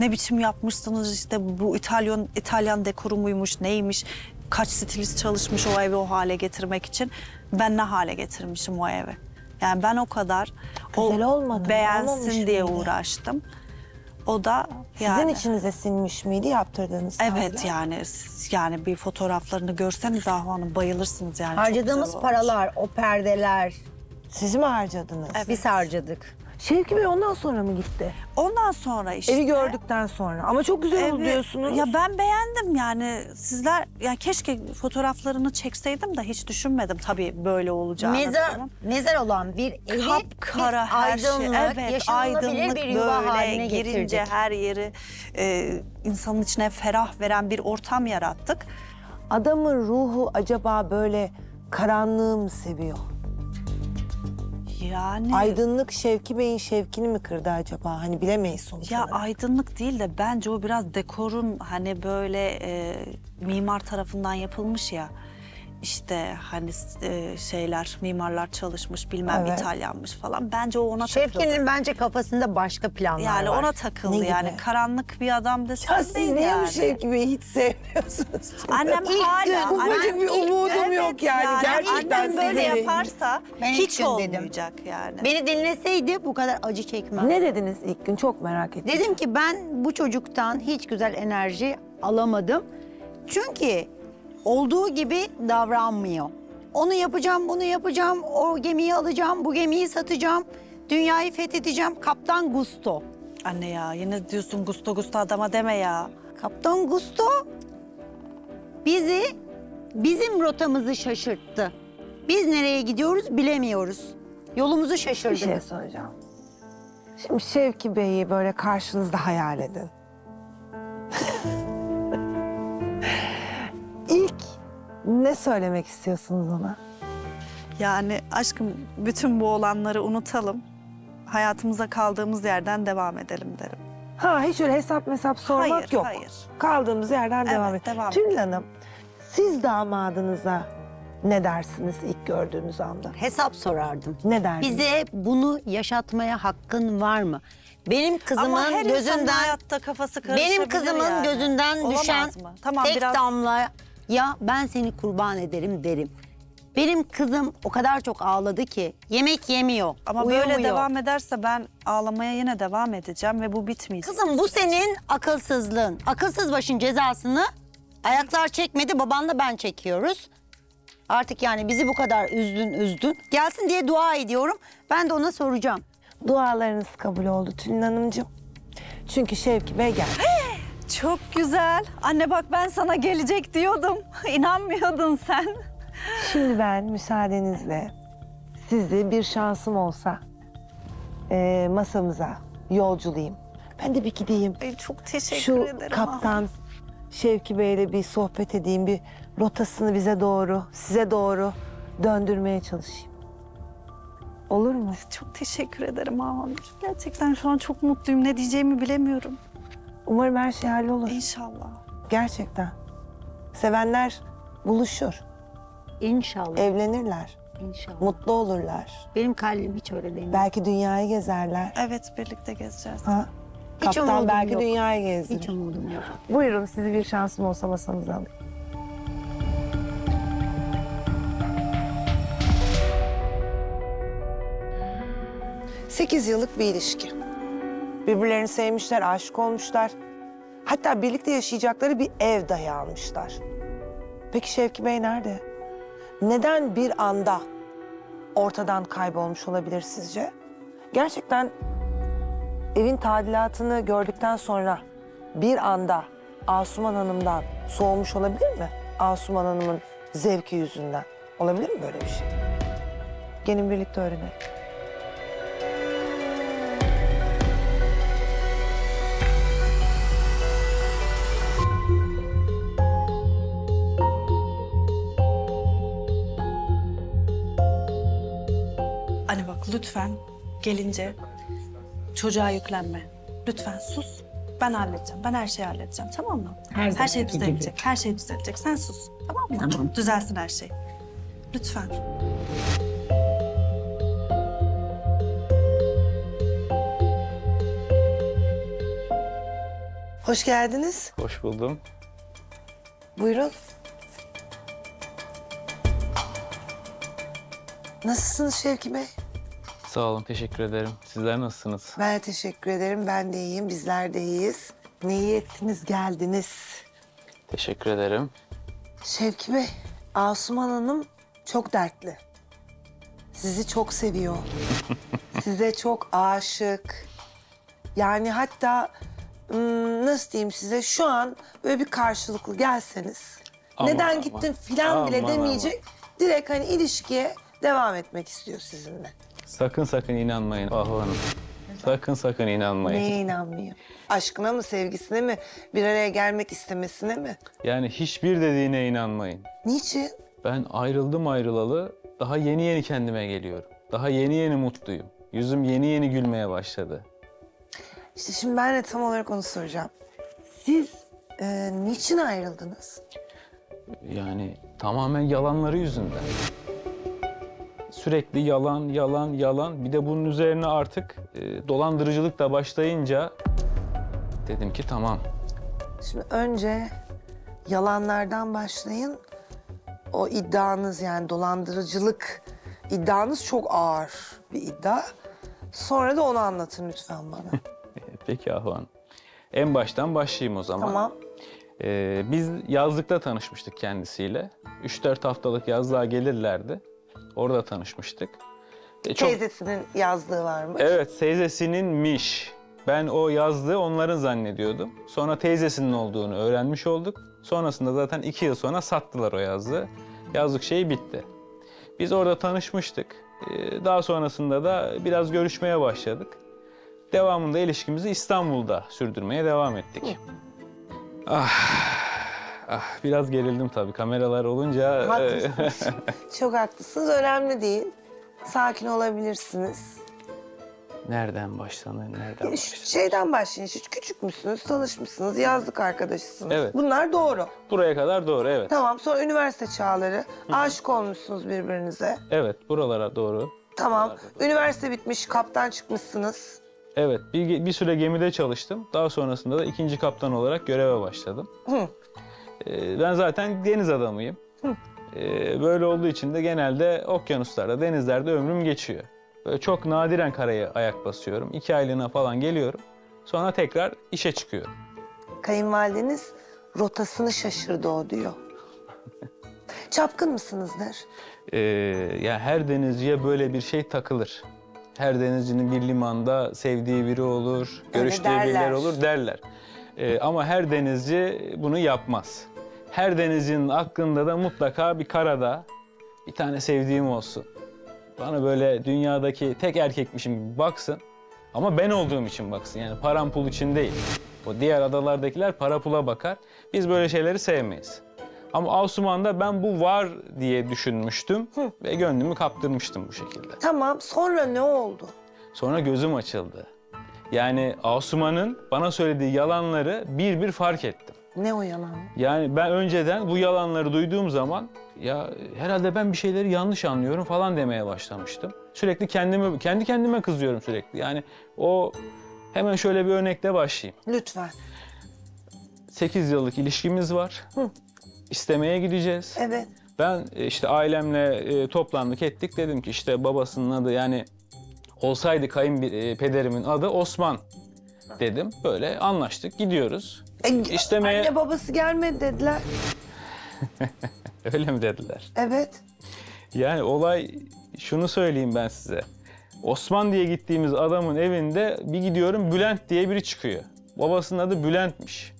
[SPEAKER 2] Ne biçim yapmışsınız işte bu İtalyan İtalyan dekoru muymuş neymiş. Kaç stilist çalışmış o evi o hale getirmek için. Ben ne hale getirmişim o evi. Yani ben o kadar
[SPEAKER 1] Güzel olmadı
[SPEAKER 2] beğensin diye
[SPEAKER 1] mıydı?
[SPEAKER 2] uğraştım. O da
[SPEAKER 1] Sizin
[SPEAKER 2] yani
[SPEAKER 1] içinize sinmiş miydi yaptırdığınız
[SPEAKER 2] evet
[SPEAKER 1] tadilat?
[SPEAKER 2] yani yani bir fotoğraflarını görseniz Ahu Hanım bayılırsınız yani.
[SPEAKER 3] Harcadığımız paralar, o perdeler
[SPEAKER 1] Siz mi harcadınız?
[SPEAKER 2] Evet.
[SPEAKER 3] biz harcadık.
[SPEAKER 1] Şevki Bey ondan sonra mı gitti?
[SPEAKER 2] Ondan sonra işte.
[SPEAKER 1] Evi gördükten sonra. Ama çok güzel oldu
[SPEAKER 2] Evi-
[SPEAKER 1] diyorsunuz.
[SPEAKER 2] Ya ben beğendim yani sizler ya keşke fotoğraflarını çekseydim de hiç düşünmedim tabii böyle olacağını.
[SPEAKER 3] Mezar,
[SPEAKER 2] falan.
[SPEAKER 3] mezar olan bir evi
[SPEAKER 2] Kapkara
[SPEAKER 3] biz
[SPEAKER 2] her şey.
[SPEAKER 3] aydınlık,
[SPEAKER 2] Evet aydınlık
[SPEAKER 3] bir yuva
[SPEAKER 2] böyle
[SPEAKER 3] haline
[SPEAKER 2] girince
[SPEAKER 3] getirdik.
[SPEAKER 2] her yeri e, insanın içine ferah veren bir ortam yarattık.
[SPEAKER 1] Adamın ruhu acaba böyle karanlığı mı seviyor?
[SPEAKER 2] Yani
[SPEAKER 1] Aydınlık Şevki Bey'in şevkini mi kırdı acaba? Hani bilemeyiz sonuç
[SPEAKER 2] Ya
[SPEAKER 1] olarak.
[SPEAKER 2] aydınlık değil de bence o biraz dekorun hani böyle e, mimar tarafından yapılmış ya. İşte hani e, şeyler, mimarlar çalışmış bilmem
[SPEAKER 1] Evet.
[SPEAKER 2] İtalyanmış falan. Bence o ona takıldı.
[SPEAKER 3] Şevki'nin bence kafasında başka planlar
[SPEAKER 2] Yani
[SPEAKER 3] var.
[SPEAKER 2] ona takıldı
[SPEAKER 1] Ne
[SPEAKER 2] yani.
[SPEAKER 1] gibi?
[SPEAKER 2] Karanlık bir adam desen
[SPEAKER 1] Ya siz
[SPEAKER 2] değil
[SPEAKER 1] niye
[SPEAKER 2] yani.
[SPEAKER 1] bu Şevki Bey'i hiç sevmiyorsunuz? [LAUGHS]
[SPEAKER 2] Annem
[SPEAKER 3] İlk
[SPEAKER 2] hala...
[SPEAKER 3] gün,
[SPEAKER 2] annem-
[SPEAKER 1] ufacık bir umudum yok yani. Gerçekten
[SPEAKER 2] Annem böyle
[SPEAKER 1] size-
[SPEAKER 2] yaparsa
[SPEAKER 3] Ben
[SPEAKER 2] hiç
[SPEAKER 3] gün dedim.
[SPEAKER 2] olmayacak yani.
[SPEAKER 3] Beni dinleseydi bu kadar acı çekmem.
[SPEAKER 1] Ne dediniz ilk gün? Çok merak ettim.
[SPEAKER 3] Dedim ki ben bu çocuktan hiç güzel enerji alamadım. Çünkü olduğu gibi davranmıyor. Onu yapacağım, bunu yapacağım, o gemiyi alacağım, bu gemiyi satacağım, dünyayı fethedeceğim. Kaptan Gusto.
[SPEAKER 2] Anne ya yine diyorsun gusto gusto adama deme ya.
[SPEAKER 3] Kaptan Gusto bizi, bizim rotamızı şaşırttı. Biz nereye gidiyoruz bilemiyoruz. Yolumuzu
[SPEAKER 1] Bir
[SPEAKER 3] şaşırdı.
[SPEAKER 1] şey soracağım. Şimdi Şevki Bey'i böyle karşınızda hayal edin. [LAUGHS] İlk ne söylemek istiyorsunuz ona?
[SPEAKER 2] Yani aşkım bütün bu olanları unutalım. Hayatımıza kaldığımız yerden devam edelim derim.
[SPEAKER 1] Ha hiç öyle hesap mesap sormak
[SPEAKER 2] Hayır,
[SPEAKER 1] yok.
[SPEAKER 2] hayır.
[SPEAKER 1] Kaldığımız yerden
[SPEAKER 2] Evet,
[SPEAKER 1] devam et.
[SPEAKER 2] devam
[SPEAKER 1] Tülin Hanım, siz damadınıza ne dersiniz ilk gördüğünüz anda?
[SPEAKER 3] Hesap sorardım.
[SPEAKER 1] Ne derdiniz?
[SPEAKER 3] Bize bunu yaşatmaya hakkın var mı? Benim kızımın gözünden
[SPEAKER 2] hayatta kafası karışabilir
[SPEAKER 3] benim kızımın
[SPEAKER 2] yani.
[SPEAKER 3] gözünden
[SPEAKER 2] Olamaz
[SPEAKER 3] düşen
[SPEAKER 2] mı? Tamam,
[SPEAKER 3] tek
[SPEAKER 2] biraz...
[SPEAKER 3] damla ya ben seni kurban ederim derim. Benim kızım o kadar çok ağladı ki yemek yemiyor.
[SPEAKER 2] Ama
[SPEAKER 3] uyumuyor.
[SPEAKER 2] böyle devam ederse ben ağlamaya yine devam edeceğim ve bu bitmeyecek.
[SPEAKER 3] Kızım bu senin akılsızlığın. Akılsız başın cezasını ayaklar çekmedi babanla ben çekiyoruz. Artık yani bizi bu kadar üzdün üzdün. Gelsin diye dua ediyorum. Ben de ona soracağım.
[SPEAKER 1] Dualarınız kabul oldu Tülin Hanımcığım. Çünkü Şevki Bey geldi.
[SPEAKER 2] Çok güzel. Anne bak ben sana gelecek diyordum. [LAUGHS] İnanmıyordun sen.
[SPEAKER 1] Şimdi ben müsaadenizle sizi bir şansım olsa eee, masamıza yolculayayım. Ben de bir gideyim.
[SPEAKER 2] Ay, çok teşekkür
[SPEAKER 1] Şu
[SPEAKER 2] ederim.
[SPEAKER 1] kaptan Şevki Bey'le bir sohbet edeyim. Bir rotasını bize doğru, size doğru döndürmeye çalışayım. Olur mu?
[SPEAKER 2] Çok teşekkür ederim Ahanur. Gerçekten şu an çok mutluyum. Ne diyeceğimi bilemiyorum.
[SPEAKER 1] Umarım her şey hallolur.
[SPEAKER 2] İnşallah.
[SPEAKER 1] Gerçekten. Sevenler buluşur,
[SPEAKER 3] İnşallah.
[SPEAKER 1] evlenirler,
[SPEAKER 3] İnşallah.
[SPEAKER 1] mutlu olurlar.
[SPEAKER 3] Benim kalbim hiç öyle değil.
[SPEAKER 1] Belki dünyayı gezerler.
[SPEAKER 2] Evet birlikte gezeceğiz.
[SPEAKER 1] Ha?
[SPEAKER 3] Hiç
[SPEAKER 1] Kaptan belki
[SPEAKER 3] yok.
[SPEAKER 1] dünyayı gezdirir.
[SPEAKER 3] Hiç umudum yok.
[SPEAKER 1] Buyurun sizi bir şansım olsa masanıza alayım. Sekiz yıllık bir ilişki. Birbirlerini sevmişler, aşık olmuşlar. Hatta birlikte yaşayacakları bir ev dahi almışlar. Peki Şevki Bey nerede? Neden bir anda ortadan kaybolmuş olabilir sizce? Gerçekten evin tadilatını gördükten sonra bir anda Asuman Hanım'dan soğumuş olabilir mi? Asuman Hanım'ın zevki yüzünden. Olabilir mi böyle bir şey? Gelin birlikte öğrenelim.
[SPEAKER 2] Lütfen gelince çocuğa yüklenme. Lütfen sus. Ben halledeceğim. Ben her şeyi halledeceğim tamam mı? Her, şey düzelecek. Her şey düzelecek. Sen sus. Tamam mı?
[SPEAKER 3] Tamam.
[SPEAKER 2] Düzelsin her şey. Lütfen.
[SPEAKER 1] Hoş geldiniz.
[SPEAKER 4] Hoş buldum.
[SPEAKER 1] Buyurun. Nasılsınız Şevki Bey?
[SPEAKER 4] Sağ olun, teşekkür ederim. Sizler nasılsınız?
[SPEAKER 1] Ben teşekkür ederim. Ben de iyiyim. Bizler de iyiyiz. Ne iyi ettiniz geldiniz.
[SPEAKER 4] Teşekkür ederim.
[SPEAKER 1] Şevki Bey, Asuman Hanım çok dertli. Sizi çok seviyor. [LAUGHS] Size çok aşık. Yani hatta ım, nasıl diyeyim size şu an böyle bir karşılıklı gelseniz.
[SPEAKER 4] Aman,
[SPEAKER 1] neden
[SPEAKER 4] aman.
[SPEAKER 1] gittin filan bile
[SPEAKER 4] Aman,
[SPEAKER 1] demeyecek. Direkt hani ilişkiye devam etmek istiyor sizinle.
[SPEAKER 4] Sakın sakın inanmayın Ahu Hanım. Sakın sakın inanmayın.
[SPEAKER 1] Neye inanmıyor? Aşkına mı, sevgisine mi, bir araya gelmek istemesine mi?
[SPEAKER 4] Yani hiçbir dediğine inanmayın.
[SPEAKER 1] Niçin?
[SPEAKER 4] Ben ayrıldım ayrılalı daha yeni yeni kendime geliyorum. Daha yeni yeni mutluyum. Yüzüm yeni yeni gülmeye başladı.
[SPEAKER 1] İşte şimdi ben de tam olarak onu soracağım. Siz e, niçin ayrıldınız?
[SPEAKER 4] Yani tamamen yalanları yüzünden. Sürekli yalan, yalan, yalan. Bir de bunun üzerine artık e, dolandırıcılık da başlayınca dedim ki tamam.
[SPEAKER 1] Şimdi önce yalanlardan başlayın. O iddianız yani dolandırıcılık iddianız çok ağır bir iddia. Sonra da onu anlatın lütfen bana. [LAUGHS]
[SPEAKER 4] Peki Ahu Hanım. En baştan başlayayım o zaman.
[SPEAKER 1] tamam.
[SPEAKER 4] Ee, biz yazlıkta tanışmıştık kendisiyle. 3-4 haftalık yazlığa gelirlerdi. Orada tanışmıştık. E, çok-
[SPEAKER 1] Teyzesinin yazdığı var mı?
[SPEAKER 4] Evet, teyzesininmiş. Ben o yazdığı onların zannediyordum. Sonra teyzesinin olduğunu öğrenmiş olduk. Sonrasında zaten iki yıl sonra sattılar o yazdığı. Yazlık şeyi bitti. Biz orada tanışmıştık. Ee, Daha sonrasında da biraz görüşmeye başladık. Devamında ilişkimizi İstanbul'da sürdürmeye devam ettik. Ah, ah biraz gerildim tabii kameralar olunca. e,
[SPEAKER 1] Haklısınız. [LAUGHS] Çok haklısınız. Önemli değil. Sakin olabilirsiniz.
[SPEAKER 4] Nereden başlanır, nereden
[SPEAKER 1] Şu
[SPEAKER 4] başlanır?
[SPEAKER 1] şeyden başlayın. Siz küçük müsünüz, tanışmışsınız, yazlık arkadaşısınız.
[SPEAKER 4] Evet.
[SPEAKER 1] Bunlar doğru.
[SPEAKER 4] Buraya kadar doğru, evet.
[SPEAKER 1] Tamam sonra üniversite çağları. Aşık olmuşsunuz birbirinize.
[SPEAKER 4] Evet, buralara doğru.
[SPEAKER 1] Tamam. Üniversite bitmiş, kaptan çıkmışsınız.
[SPEAKER 4] Evet, bir, bir süre gemide çalıştım. Daha sonrasında da ikinci kaptan olarak göreve başladım.
[SPEAKER 1] Hı.
[SPEAKER 4] Ee, ben zaten deniz adamıyım. Ee, böyle olduğu için de genelde okyanuslarda, denizlerde ömrüm geçiyor. Böyle çok nadiren karaya ayak basıyorum. İki aylığına falan geliyorum. Sonra tekrar işe çıkıyorum.
[SPEAKER 1] Kayınvalideniz rotasını şaşırdı o diyor. [LAUGHS] Çapkın mısınızdır?
[SPEAKER 4] Ee, yani her denizciye böyle bir şey takılır. Her denizcinin bir limanda sevdiği biri olur, görüştüğü
[SPEAKER 1] derler.
[SPEAKER 4] birileri olur derler. Ee, ama her denizci bunu yapmaz. Her denizcinin aklında da mutlaka bir karada bir tane sevdiğim olsun. Bana böyle dünyadaki tek erkekmişim gibi baksın. Ama ben olduğum için baksın yani param pul için değil. O diğer adalardakiler para pula bakar. Biz böyle şeyleri sevmeyiz. Ama Asuman'da ben bu var diye düşünmüştüm ve gönlümü kaptırmıştım bu şekilde.
[SPEAKER 1] Tamam sonra ne oldu?
[SPEAKER 4] Sonra gözüm açıldı. Yani Asuman'ın bana söylediği yalanları bir bir fark ettim.
[SPEAKER 1] Ne o yalan?
[SPEAKER 4] Yani ben önceden bu yalanları duyduğum zaman ya herhalde ben bir şeyleri yanlış anlıyorum falan demeye başlamıştım. Sürekli kendime kendi kendime kızıyorum sürekli. Yani o hemen şöyle bir örnekle başlayayım.
[SPEAKER 1] Lütfen.
[SPEAKER 4] 8 yıllık ilişkimiz var. İstemeye gideceğiz.
[SPEAKER 1] Evet.
[SPEAKER 4] Ben e, işte ailemle e, toplandık ettik. Dedim ki işte babasının adı yani olsaydı kayınpederimin adı Osman dedim. Böyle anlaştık gidiyoruz.
[SPEAKER 1] E,
[SPEAKER 4] İstemeye-
[SPEAKER 1] Anne babası gelmedi dediler. [LAUGHS]
[SPEAKER 4] Öyle mi dediler?
[SPEAKER 1] Evet.
[SPEAKER 4] Yani olay şunu söyleyeyim ben size. Osman diye gittiğimiz adamın evinde bir gidiyorum Bülent diye biri çıkıyor. Babasının adı Bülent'miş.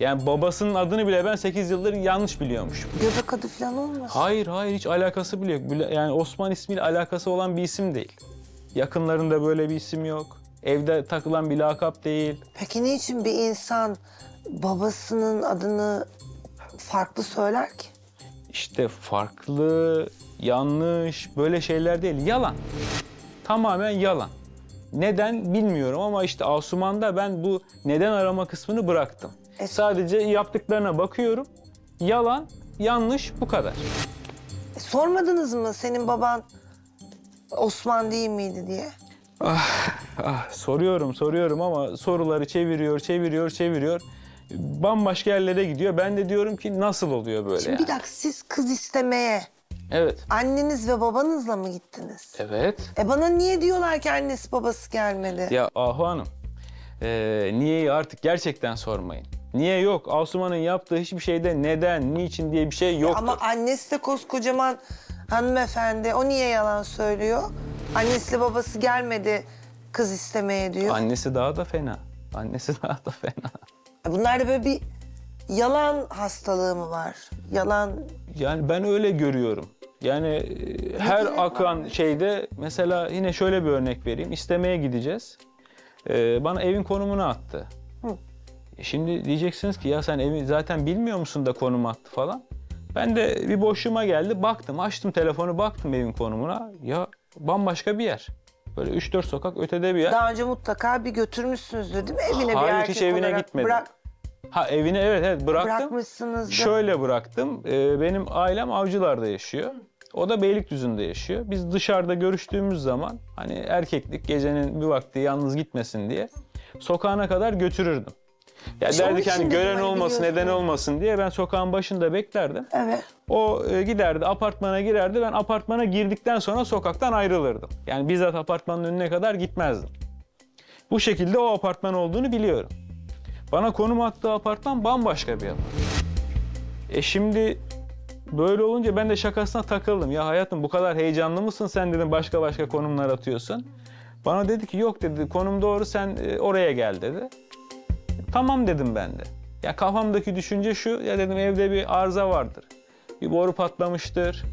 [SPEAKER 4] Yani babasının adını bile ben 8 yıldır yanlış biliyormuşum.
[SPEAKER 1] Göbek adı falan olmasın?
[SPEAKER 4] Hayır hayır hiç alakası bile yok. Yani Osman ismiyle alakası olan bir isim değil. Yakınlarında böyle bir isim yok. Evde takılan bir lakap değil.
[SPEAKER 1] Peki niçin bir insan babasının adını farklı söyler ki?
[SPEAKER 4] İşte farklı, yanlış böyle şeyler değil. Yalan. Tamamen yalan. Neden bilmiyorum ama işte Asuman'da ben bu neden arama kısmını bıraktım.
[SPEAKER 1] E-
[SPEAKER 4] Sadece yaptıklarına bakıyorum. Yalan, yanlış bu kadar.
[SPEAKER 1] E, sormadınız mı senin baban Osman değil miydi diye?
[SPEAKER 4] Ah, soruyorum, soruyorum ama soruları çeviriyor, çeviriyor, çeviriyor. Bambaşka yerlere gidiyor. Ben de diyorum ki nasıl oluyor böyle?
[SPEAKER 1] Şimdi bir dakika siz kız istemeye
[SPEAKER 4] Evet.
[SPEAKER 1] anneniz ve babanızla mı gittiniz?
[SPEAKER 4] Evet.
[SPEAKER 1] E bana niye diyorlar ki annesi babası gelmedi?
[SPEAKER 4] Ya Ahu Hanım, eee niyeyi artık gerçekten sormayın. Niye yok? Asuman'ın yaptığı hiçbir şeyde neden, niçin diye bir şey yoktur.
[SPEAKER 1] Ama annesi de koskocaman hanımefendi. O niye yalan söylüyor? Annesiyle babası gelmedi kız istemeye diyor.
[SPEAKER 4] Annesi daha da fena. Annesi [LAUGHS] daha da fena.
[SPEAKER 1] Bunlarda böyle bir yalan hastalığı mı var? Yalan
[SPEAKER 4] Yani ben öyle görüyorum. Yani e, her akan şeyde mesela yine şöyle bir örnek vereyim. İstemeye gideceğiz. Ee, bana evin konumunu attı. E Şimdi diyeceksiniz ki ya sen evi zaten bilmiyor musun da konum attı falan. Ben de bir boşluğuma geldi baktım açtım telefonu baktım evin konumuna. Ya bambaşka bir yer. Böyle 3-4 sokak ötede bir yer.
[SPEAKER 1] daha önce mutlaka bir götürmüşsünüzdür değil mi? Evine
[SPEAKER 4] Hayır,
[SPEAKER 1] bir
[SPEAKER 4] hiç
[SPEAKER 1] erkek
[SPEAKER 4] evine
[SPEAKER 1] olarak
[SPEAKER 4] gitmedim.
[SPEAKER 1] Bırak,
[SPEAKER 4] Ha evine evet evet bıraktım.
[SPEAKER 1] bırakmışsınızdır.
[SPEAKER 4] Şöyle bıraktım. Ee, benim ailem Avcılar'da yaşıyor. O da Beylikdüzü'nde yaşıyor. Biz dışarıda görüştüğümüz zaman hani erkeklik gecenin bir vakti yalnız gitmesin diye sokağına kadar götürürdüm. Ya
[SPEAKER 1] onun
[SPEAKER 4] derdik hani gören olmasın, neden olmasın diye ben sokağın başında beklerdim.
[SPEAKER 1] Evet.
[SPEAKER 4] O e, giderdi apartmana girerdi. Ben apartmana girdikten sonra sokaktan ayrılırdım. Yani bizzat apartmanın önüne kadar gitmezdim. Bu şekilde o apartman olduğunu biliyorum. Bana konum attığı apartman bambaşka bir apartman. E şimdi böyle olunca ben de şakasına takıldım. Ya hayatım bu kadar heyecanlı mısın sen dedim başka başka konumlar atıyorsun. Bana dedi ki yok dedi konum doğru sen e, oraya gel dedi. Tamam dedim ben de. Ya kafamdaki düşünce şu ya dedim evde bir arıza vardır. Bir boru patlamıştır.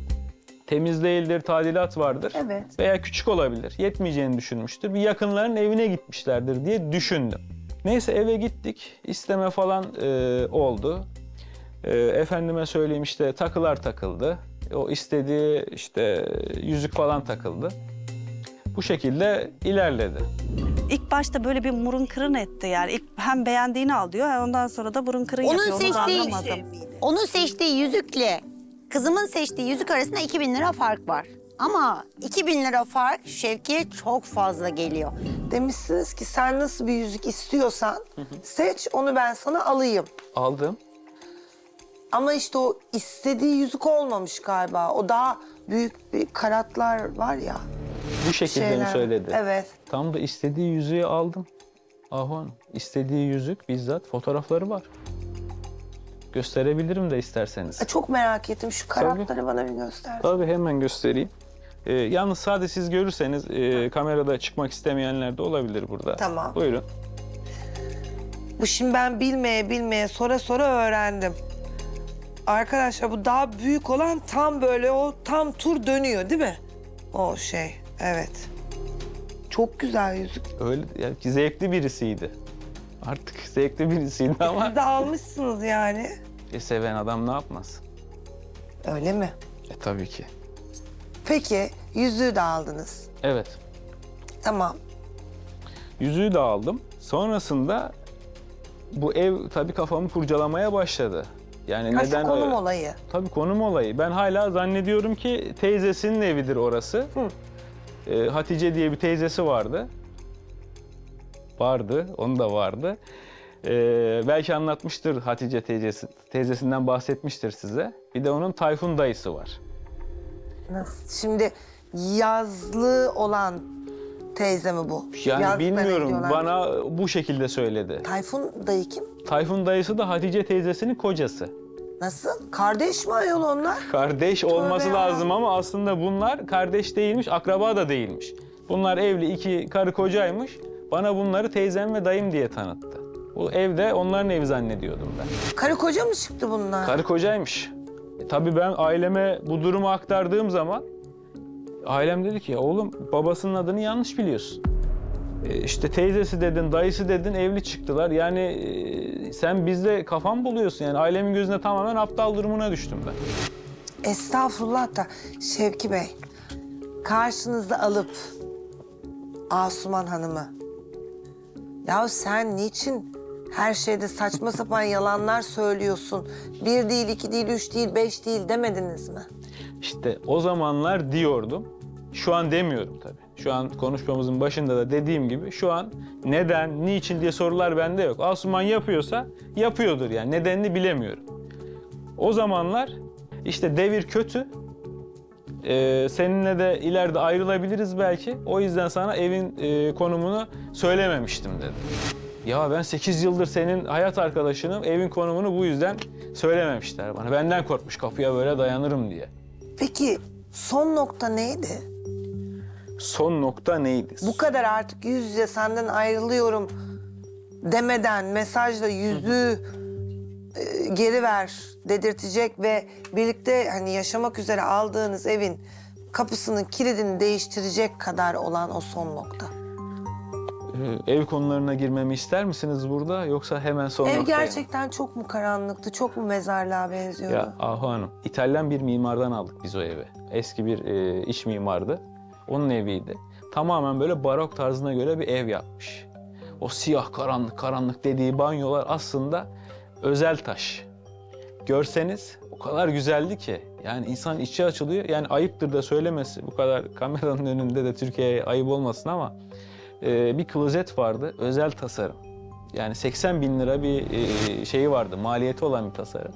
[SPEAKER 4] Temiz değildir, tadilat vardır.
[SPEAKER 1] Evet.
[SPEAKER 4] Veya küçük olabilir. Yetmeyeceğini düşünmüştür. Bir yakınların evine gitmişlerdir diye düşündüm. Neyse eve gittik. İsteme falan e, oldu. E, efendime söyleyeyim işte takılar takıldı. O istediği işte yüzük falan takıldı. Bu şekilde ilerledi.
[SPEAKER 2] İlk başta böyle bir burun kırın etti yani. İlk hem beğendiğini al diyor hem ondan sonra da burun kırın
[SPEAKER 3] Onun
[SPEAKER 2] yapıyor. Onu
[SPEAKER 3] seçtiği,
[SPEAKER 2] anlamadım.
[SPEAKER 3] onun seçtiği yüzükle kızımın seçtiği yüzük arasında 2000 lira fark var. Ama 2000 lira fark Şevki'ye çok fazla geliyor.
[SPEAKER 1] Demişsiniz ki sen nasıl bir yüzük istiyorsan seç onu ben sana alayım.
[SPEAKER 4] Aldım.
[SPEAKER 1] Ama işte o istediği yüzük olmamış galiba. O daha büyük bir karatlar var ya.
[SPEAKER 4] Bu şekilde mi
[SPEAKER 1] şeyler.
[SPEAKER 4] söyledi?
[SPEAKER 1] Evet.
[SPEAKER 4] Tam da istediği yüzüğü aldım. Ahu Hanım, istediği yüzük bizzat fotoğrafları var. Gösterebilirim de isterseniz.
[SPEAKER 1] Çok merak ettim. Şu karatları bana bir göster.
[SPEAKER 4] Tabii hemen göstereyim. Ee, yalnız sadece siz görürseniz e, kamerada çıkmak istemeyenler de olabilir burada.
[SPEAKER 1] Tamam.
[SPEAKER 4] Buyurun.
[SPEAKER 1] Bu şimdi ben bilmeye bilmeye sonra sonra öğrendim. Arkadaşlar bu daha büyük olan tam böyle o tam tur dönüyor değil mi? O şey evet. Çok güzel yüzük.
[SPEAKER 4] Öyle yani zevkli birisiydi. Artık zevkli birisiydi ama
[SPEAKER 1] Siz de almışsınız yani.
[SPEAKER 4] e, seven adam ne yapmaz?
[SPEAKER 1] Öyle mi?
[SPEAKER 4] E tabii ki.
[SPEAKER 1] Peki yüzüğü de aldınız.
[SPEAKER 4] Evet.
[SPEAKER 1] Tamam.
[SPEAKER 4] Yüzüğü de aldım. Sonrasında bu ev tabii kafamı kurcalamaya başladı. Yani
[SPEAKER 1] Ha,
[SPEAKER 4] neden
[SPEAKER 1] konum olayı.
[SPEAKER 4] Tabii konum olayı. Ben hala zannediyorum ki teyzesinin evidir orası. Ee, Hatice diye bir teyzesi vardı. Vardı, onun da vardı. Ee, belki anlatmıştır Hatice teyzesi, teyzesinden bahsetmiştir size. Bir de onun Tayfun dayısı var.
[SPEAKER 1] Nasıl? Şimdi yazlı olan teyze mi bu?
[SPEAKER 4] Yani
[SPEAKER 1] Yazlıklara
[SPEAKER 4] bilmiyorum, bana bu şekilde söyledi.
[SPEAKER 1] Tayfun dayı kim?
[SPEAKER 4] Tayfun dayısı da Hatice teyzesinin kocası.
[SPEAKER 1] Nasıl? Kardeş mi ayol onlar?
[SPEAKER 4] Kardeş olması
[SPEAKER 1] ya.
[SPEAKER 4] lazım ama aslında bunlar kardeş değilmiş, akraba da değilmiş. Bunlar evli iki karı kocaymış. Bana bunları teyzem ve dayım diye tanıttı. Bu evde onların evi zannediyordum ben.
[SPEAKER 1] Karı koca mı çıktı bunlar?
[SPEAKER 4] Karı kocaymış. E, tabii ben aileme bu durumu aktardığım zaman ailem dedi ki oğlum babasının adını yanlış biliyorsun. E, işte teyzesi dedin, dayısı dedin evli çıktılar. Yani e, sen bizde kafam buluyorsun yani ailemin gözünde tamamen aptal durumuna düştüm ben.
[SPEAKER 1] Estağfurullah da Şevki Bey. Karşınızda alıp Asuman Hanım'ı. Ya sen niçin her şeyde saçma sapan yalanlar söylüyorsun? Bir değil, iki değil, üç değil, beş değil demediniz mi?
[SPEAKER 4] İşte o zamanlar diyordum. Şu an demiyorum tabii. Şu an konuşmamızın başında da dediğim gibi şu an neden, niçin diye sorular bende yok. Asuman yapıyorsa yapıyordur yani. Nedenini bilemiyorum. O zamanlar işte devir kötü. Ee, seninle de ileride ayrılabiliriz belki. O yüzden sana evin e, konumunu söylememiştim dedi. Ya ben 8 yıldır senin hayat arkadaşınım. Evin konumunu bu yüzden söylememişler bana. Benden korkmuş kapıya böyle dayanırım diye.
[SPEAKER 1] Peki son nokta neydi?
[SPEAKER 4] Son nokta neydi?
[SPEAKER 1] Bu kadar artık yüz yüze senden ayrılıyorum demeden mesajla yüzüğü e, geri ver dedirtecek ve birlikte hani yaşamak üzere aldığınız evin kapısının kilidini değiştirecek kadar olan o son nokta.
[SPEAKER 4] Ee, ev konularına girmemi ister misiniz burada yoksa hemen son
[SPEAKER 1] Ev
[SPEAKER 4] noktaya mı?
[SPEAKER 1] gerçekten çok mu karanlıktı, çok mu mezarlığa benziyordu?
[SPEAKER 4] Ya Ahu Hanım, İtalyan bir mimardan aldık biz o evi. Eski bir e, iş mimardı. Onun eviydi. Tamamen böyle barok tarzına göre bir ev yapmış. O siyah karanlık karanlık dediği banyolar aslında özel taş. Görseniz o kadar güzeldi ki. Yani insan içi açılıyor. Yani ayıptır da söylemesi. Bu kadar [LAUGHS] kameranın önünde de Türkiye'ye ayıp olmasın ama e, bir klozet vardı. Özel tasarım. Yani 80 bin lira bir e, şeyi vardı. Maliyeti olan bir tasarım.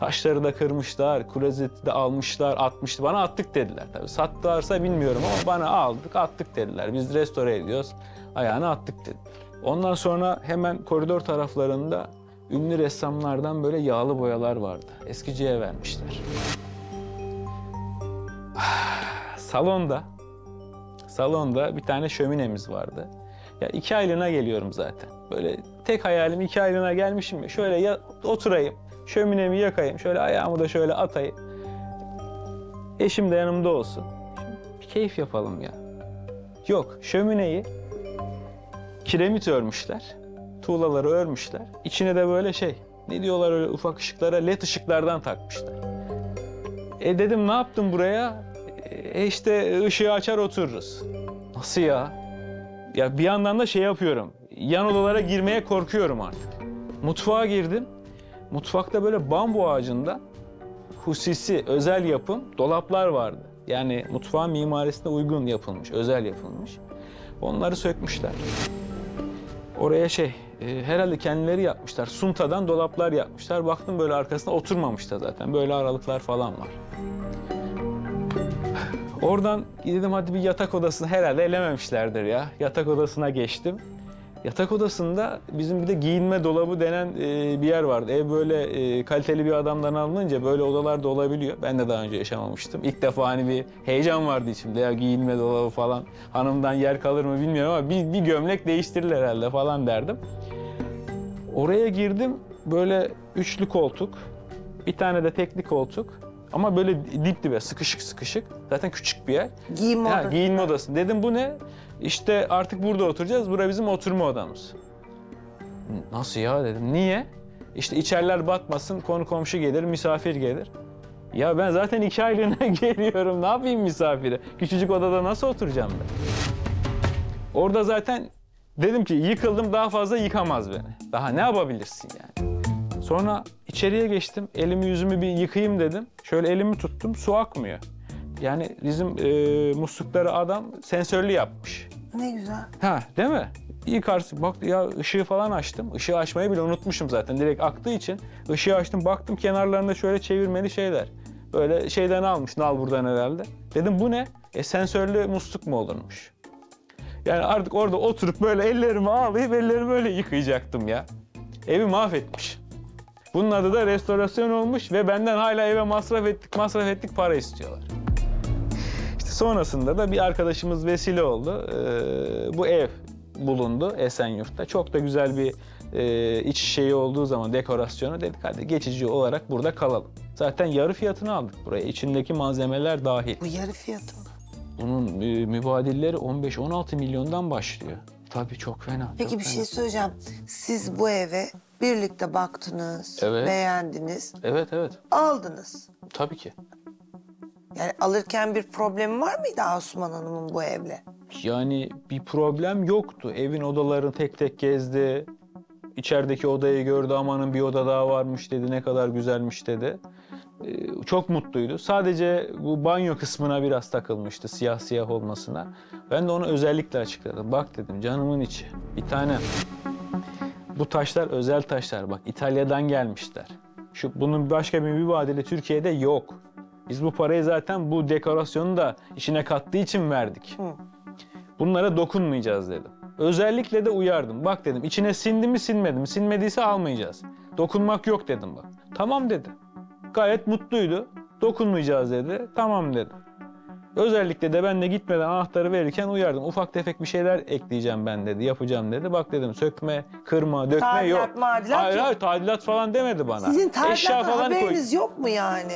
[SPEAKER 4] Taşları da kırmışlar, klozeti de almışlar, atmıştı. Bana attık dediler tabii. Sattılarsa bilmiyorum ama bana aldık, attık dediler. Biz restore ediyoruz, ayağını attık dediler. Ondan sonra hemen koridor taraflarında ünlü ressamlardan böyle yağlı boyalar vardı. Eskiciye vermişler. [SIGHS] Salonda, salonda bir tane şöminemiz vardı. Ya iki aylığına geliyorum zaten. Böyle tek hayalim iki aylığına gelmişim. Şöyle ya, oturayım, şöminemi yakayım, şöyle ayağımı da şöyle atayım. Eşim de yanımda olsun. Bir keyif yapalım ya. Yok, şömineyi kiremit örmüşler. Tuğlaları örmüşler. İçine de böyle şey, ne diyorlar öyle ufak ışıklara, led ışıklardan takmışlar. E dedim ne yaptın buraya? E işte ışığı açar otururuz. Nasıl ya? Ya bir yandan da şey yapıyorum. Yan odalara girmeye korkuyorum artık. Mutfağa girdim. Mutfakta böyle bambu ağacında husisi, özel yapım dolaplar vardı. Yani mutfağın mimarisine uygun yapılmış, özel yapılmış. Onları sökmüşler. Oraya şey, e, herhalde kendileri yapmışlar. Suntadan dolaplar yapmışlar. Baktım böyle arkasında oturmamış da zaten. Böyle aralıklar falan var. Oradan dedim hadi bir yatak odasını herhalde elememişlerdir ya. Yatak odasına geçtim. Yatak odasında bizim bir de giyinme dolabı denen e, bir yer vardı. Ev böyle e, kaliteli bir adamdan alınınca böyle odalar da olabiliyor. Ben de daha önce yaşamamıştım. İlk defa hani bir heyecan vardı içimde ya giyinme dolabı falan. Hanımdan yer kalır mı bilmiyorum ama bir, bir gömlek değiştirir herhalde falan derdim. Oraya girdim böyle üçlü koltuk, bir tane de tekli koltuk. Ama böyle dip dibe sıkışık sıkışık. Zaten küçük bir yer.
[SPEAKER 1] Giyinme odası.
[SPEAKER 4] giyinme odası. Dedim bu ne? İşte artık burada oturacağız. Bura bizim oturma odamız. Nasıl ya dedim. Niye? İşte içeriler batmasın, konu komşu gelir, misafir gelir. Ya ben zaten iki aylığına [LAUGHS] geliyorum. Ne yapayım misafire? Küçücük odada nasıl oturacağım ben? Orada zaten dedim ki yıkıldım daha fazla yıkamaz beni. Daha ne yapabilirsin yani? Sonra içeriye geçtim. Elimi yüzümü bir yıkayayım dedim. Şöyle elimi tuttum. Su akmıyor. Yani bizim e, muslukları adam sensörlü yapmış.
[SPEAKER 1] Ne güzel.
[SPEAKER 4] Ha değil mi? Yıkarsın. Bak ya ışığı falan açtım. Işığı açmayı bile unutmuşum zaten. Direkt aktığı için ışığı açtım. Baktım kenarlarında şöyle çevirmeli şeyler. Böyle şeyden almış. Nal buradan herhalde. Dedim bu ne? E sensörlü musluk mu olurmuş? Yani artık orada oturup böyle ellerimi ağlayıp ellerimi böyle yıkayacaktım ya. Evi mahvetmiş. Bunun adı da restorasyon olmuş ve benden hala eve masraf ettik masraf ettik para istiyorlar. Sonrasında da bir arkadaşımız vesile oldu. Ee, bu ev bulundu Esenyurt'ta. Çok da güzel bir e, iç şeyi olduğu zaman dekorasyonu dedik hadi geçici olarak burada kalalım. Zaten yarı fiyatını aldık buraya. İçindeki malzemeler dahil.
[SPEAKER 1] Bu yarı fiyatı mı?
[SPEAKER 4] Bunun e, mübadilleri 15-16 milyondan başlıyor. Tabii çok fena.
[SPEAKER 1] Peki
[SPEAKER 4] çok
[SPEAKER 1] bir
[SPEAKER 4] fena.
[SPEAKER 1] şey söyleyeceğim. Siz bu eve birlikte baktınız,
[SPEAKER 4] Evet.
[SPEAKER 1] beğendiniz,
[SPEAKER 4] Evet evet
[SPEAKER 1] aldınız.
[SPEAKER 4] tabii ki.
[SPEAKER 1] Yani alırken bir problemi var mıydı Asuman Hanım'ın bu evle?
[SPEAKER 4] Yani bir problem yoktu. Evin odalarını tek tek gezdi. İçerideki odayı gördü. Amanın bir oda daha varmış dedi. Ne kadar güzelmiş dedi. Ee, çok mutluydu. Sadece bu banyo kısmına biraz takılmıştı. Siyah siyah olmasına. Ben de onu özellikle açıkladım. Bak dedim canımın içi. Bir tane. Bu taşlar özel taşlar. Bak İtalya'dan gelmişler. Şu bunun başka bir mübadele Türkiye'de yok. Biz bu parayı zaten bu dekorasyonu da içine kattığı için verdik. Bunlara dokunmayacağız dedim. Özellikle de uyardım. Bak dedim içine sindi mi sinmedi mi? Sinmediyse almayacağız. Dokunmak yok dedim bak. Tamam dedi. Gayet mutluydu. Dokunmayacağız dedi. Tamam dedim. Özellikle de ben de gitmeden anahtarı verirken uyardım. Ufak tefek bir şeyler ekleyeceğim ben dedi. Yapacağım dedi. Bak dedim sökme, kırma, dökme
[SPEAKER 1] Tadilat,
[SPEAKER 4] yok.
[SPEAKER 1] madilat
[SPEAKER 4] hayır
[SPEAKER 1] yok.
[SPEAKER 4] hayır tadilat falan demedi bana.
[SPEAKER 1] Sizin tadilattan
[SPEAKER 4] falan koy.
[SPEAKER 1] haberiniz yok mu yani?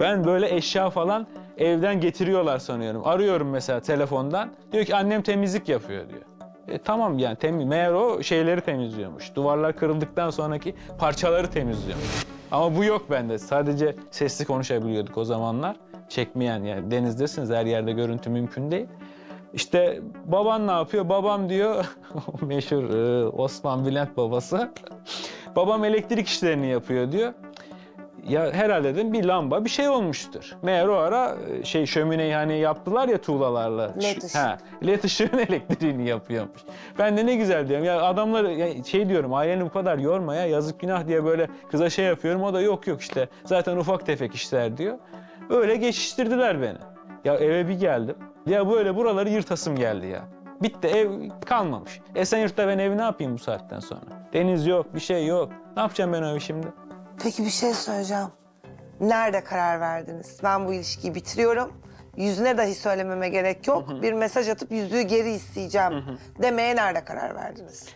[SPEAKER 4] Ben böyle eşya falan evden getiriyorlar sanıyorum. Arıyorum mesela telefondan. Diyor ki annem temizlik yapıyor diyor. E, tamam yani temiz. Meğer o şeyleri temizliyormuş. Duvarlar kırıldıktan sonraki parçaları temizliyormuş. Ama bu yok bende. Sadece sesli konuşabiliyorduk o zamanlar. Çekmeyen yani denizdesiniz her yerde görüntü mümkün değil. İşte baban ne yapıyor? Babam diyor [LAUGHS] meşhur e, Osman Bülent babası. [LAUGHS] Babam elektrik işlerini yapıyor diyor. Ya herhalde dedim bir lamba bir şey olmuştur. Meğer o ara e, şey şömineyi hani yaptılar ya tuğlalarla.
[SPEAKER 1] Led ışığı.
[SPEAKER 4] Ha, led ışığın [LAUGHS] elektriğini yapıyormuş. Ben de ne güzel diyorum. Ya adamları ya şey diyorum aileni bu kadar yorma ya yazık günah diye böyle kıza şey yapıyorum. O da yok yok işte zaten ufak tefek işler diyor. Öyle geçiştirdiler beni. Ya eve bir geldim. Ya böyle buraları yırtasım geldi ya. Bitti ev kalmamış. Esenyurt'ta ben evi ne yapayım bu saatten sonra? Deniz yok, bir şey yok. Ne yapacağım ben o evi şimdi?
[SPEAKER 1] Peki bir şey söyleyeceğim. Nerede karar verdiniz? Ben bu ilişkiyi bitiriyorum. Yüzüne dahi söylememe gerek yok. Bir mesaj atıp yüzüğü geri isteyeceğim demeye nerede karar verdiniz?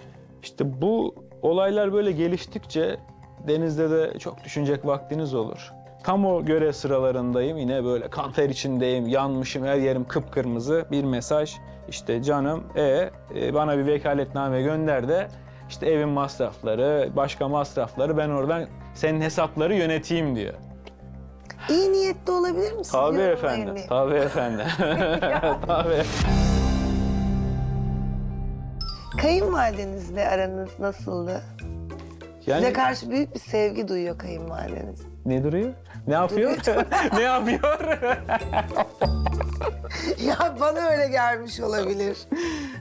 [SPEAKER 4] İşte bu olaylar böyle geliştikçe denizde de çok düşünecek vaktiniz olur. Tam o görev sıralarındayım. Yine böyle kanter içindeyim, yanmışım, her yerim kıpkırmızı. Bir mesaj. İşte canım, e, e, bana bir vekaletname gönder de işte evin masrafları, başka masrafları ben oradan senin hesapları yöneteyim diyor.
[SPEAKER 1] İyi niyetli olabilir misiniz?
[SPEAKER 4] Tabii
[SPEAKER 1] Yorumlayın
[SPEAKER 4] efendim,
[SPEAKER 1] bir.
[SPEAKER 4] tabii efendim. [LAUGHS] tabii.
[SPEAKER 1] Kayınvalidenizle aranız nasıldı?
[SPEAKER 4] Yani
[SPEAKER 1] Size karşı büyük bir sevgi duyuyor kayınvalideniz.
[SPEAKER 4] ne duruyor? Ne yapıyor? [LAUGHS] ne yapıyor? [LAUGHS] [LAUGHS]
[SPEAKER 1] ya bana öyle gelmiş olabilir.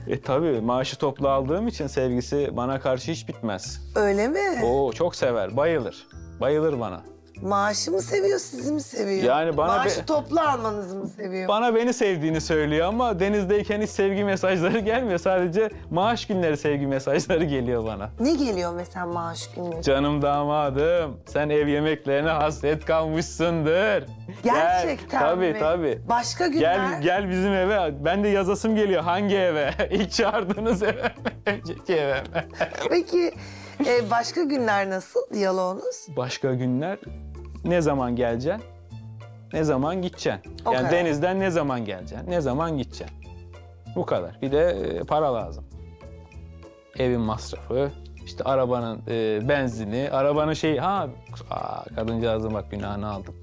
[SPEAKER 4] E tabii maaşı toplu aldığım için sevgisi bana karşı hiç bitmez.
[SPEAKER 1] Öyle mi?
[SPEAKER 4] Oo çok sever, bayılır. Bayılır bana.
[SPEAKER 1] Maaşı mı seviyor, sizi mi seviyor?
[SPEAKER 4] Yani bana
[SPEAKER 1] Maaşı
[SPEAKER 4] be-
[SPEAKER 1] toplu almanızı mı seviyor?
[SPEAKER 4] Bana beni sevdiğini söylüyor ama denizdeyken hiç sevgi mesajları gelmiyor. Sadece maaş günleri sevgi mesajları geliyor bana.
[SPEAKER 1] Ne geliyor mesela maaş günleri?
[SPEAKER 4] Canım damadım, sen ev yemeklerine hasret kalmışsındır.
[SPEAKER 1] Gerçekten
[SPEAKER 4] gel. Tabii
[SPEAKER 1] mi?
[SPEAKER 4] tabii.
[SPEAKER 1] Başka günler?
[SPEAKER 4] Gel gel bizim eve. Ben de yazasım geliyor. Hangi eve? [LAUGHS] İlk çağırdığınız eve mi? [LAUGHS] Önceki eve mi?
[SPEAKER 1] Peki e, başka günler nasıl diyaloğunuz?
[SPEAKER 4] Başka günler ne zaman geleceksin? Ne zaman gideceksin?
[SPEAKER 1] O
[SPEAKER 4] yani denizden ne zaman geleceksin? Ne zaman gideceksin? Bu kadar. Bir de e, para lazım. Evin masrafı, işte arabanın e, benzini, arabanın şeyi... Ha, aa, kadıncağızın bak günahını aldım.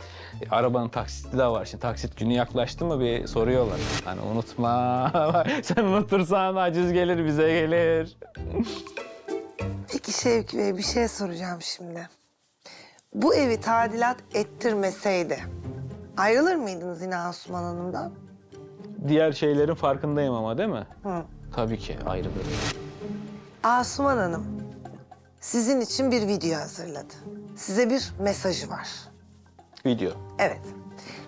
[SPEAKER 4] E, arabanın taksiti de var. Şimdi taksit günü yaklaştı mı bir soruyorlar. Hani unutma. [LAUGHS] Sen unutursan aciz gelir bize gelir.
[SPEAKER 1] Peki Şevki Bey bir şey soracağım şimdi. Bu evi tadilat ettirmeseydi ayrılır mıydınız yine Asuman Hanım'dan?
[SPEAKER 4] Diğer şeylerin farkındayım ama değil mi?
[SPEAKER 1] Hı.
[SPEAKER 4] Tabii ki ayrılırım.
[SPEAKER 1] Asuman Hanım sizin için bir video hazırladı. Size bir mesajı var.
[SPEAKER 4] Video.
[SPEAKER 1] Evet.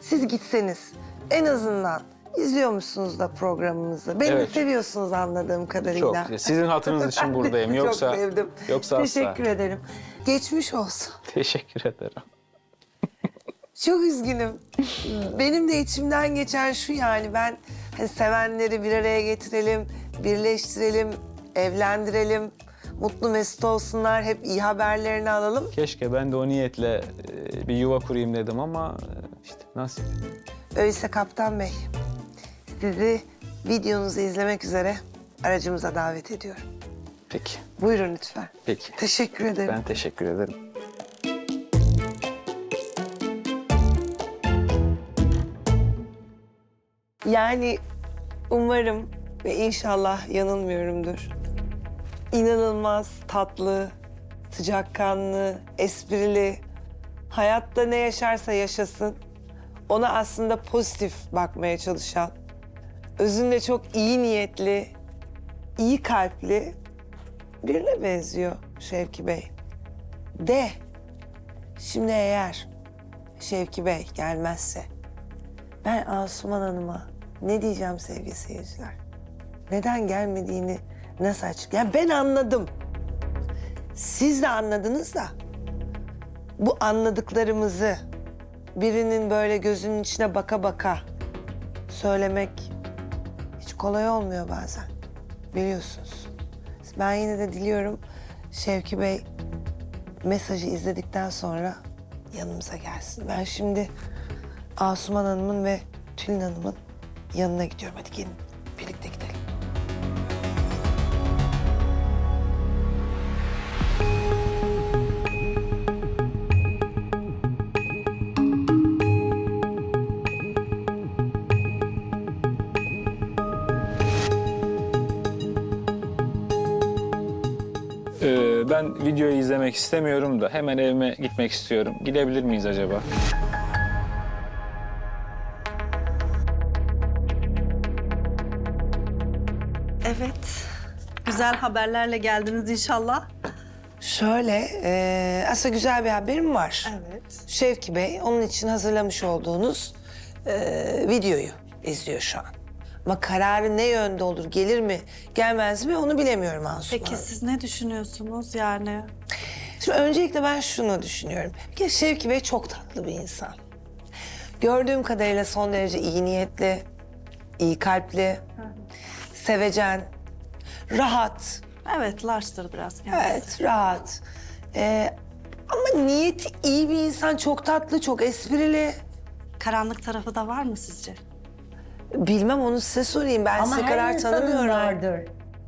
[SPEAKER 1] Siz gitseniz en azından izliyormuşsunuz da programımızı. Beni
[SPEAKER 4] Evet.
[SPEAKER 1] de seviyorsunuz anladığım kadarıyla.
[SPEAKER 4] Çok. Sizin hatırınız için [LAUGHS] buradayım. Yoksa
[SPEAKER 1] çok sevdim.
[SPEAKER 4] yoksa asla.
[SPEAKER 1] Teşekkür ederim. Geçmiş olsun. [LAUGHS]
[SPEAKER 4] Teşekkür ederim.
[SPEAKER 1] Çok üzgünüm. Benim de içimden geçen şu yani ben hani sevenleri bir araya getirelim, birleştirelim, evlendirelim. Mutlu mesut olsunlar, hep iyi haberlerini alalım.
[SPEAKER 4] Keşke ben de o niyetle e, bir yuva kurayım dedim ama e, işte nasip.
[SPEAKER 1] Öyleyse Kaptan Bey, sizi videonuzu izlemek üzere aracımıza davet ediyorum.
[SPEAKER 4] Peki.
[SPEAKER 1] Buyurun lütfen.
[SPEAKER 4] Peki.
[SPEAKER 1] Teşekkür ederim.
[SPEAKER 4] Ben teşekkür ederim.
[SPEAKER 1] Yani umarım ve inşallah yanılmıyorumdur. İnanılmaz tatlı, sıcakkanlı, esprili, hayatta ne yaşarsa yaşasın, ona aslında pozitif bakmaya çalışan, özünde çok iyi niyetli, iyi kalpli birine benziyor Şevki Bey. De, şimdi eğer Şevki Bey gelmezse, ben Asuman Hanım'a ne diyeceğim sevgili seyirciler? Neden gelmediğini nasıl açık? Yani ben anladım. Siz de anladınız da bu anladıklarımızı birinin böyle gözünün içine baka baka söylemek hiç kolay olmuyor bazen. Biliyorsunuz. Ben yine de diliyorum Şevki Bey mesajı izledikten sonra yanımıza gelsin. Ben şimdi Asuman Hanım'ın ve Tülin Hanım'ın yanına gidiyorum. Hadi gelin
[SPEAKER 4] videoyu izlemek istemiyorum da hemen evime gitmek istiyorum. Gidebilir miyiz acaba?
[SPEAKER 2] Evet. Güzel haberlerle geldiniz inşallah.
[SPEAKER 1] Şöyle, e, aslında güzel bir haberim var.
[SPEAKER 2] Evet.
[SPEAKER 1] Şevki Bey, onun için hazırlamış olduğunuz e, videoyu izliyor şu an. Ama kararı ne yönde olur, gelir mi, gelmez mi onu bilemiyorum Asuman
[SPEAKER 2] Peki siz ne düşünüyorsunuz yani?
[SPEAKER 1] Şimdi öncelikle ben şunu düşünüyorum. Bir kere Şevki Bey çok tatlı bir insan. Gördüğüm kadarıyla son derece iyi niyetli, iyi kalpli, sevecen, rahat.
[SPEAKER 2] Evet, larçtır biraz kendisi.
[SPEAKER 1] Evet, rahat. Ee, ama niyeti iyi bir insan, çok tatlı, çok esprili.
[SPEAKER 2] Karanlık tarafı da var mı sizce?
[SPEAKER 1] Bilmem onu size sorayım. Ben
[SPEAKER 3] Ama
[SPEAKER 1] size
[SPEAKER 3] her
[SPEAKER 1] kadar
[SPEAKER 3] insanın
[SPEAKER 1] tanımıyorum.
[SPEAKER 3] vardır.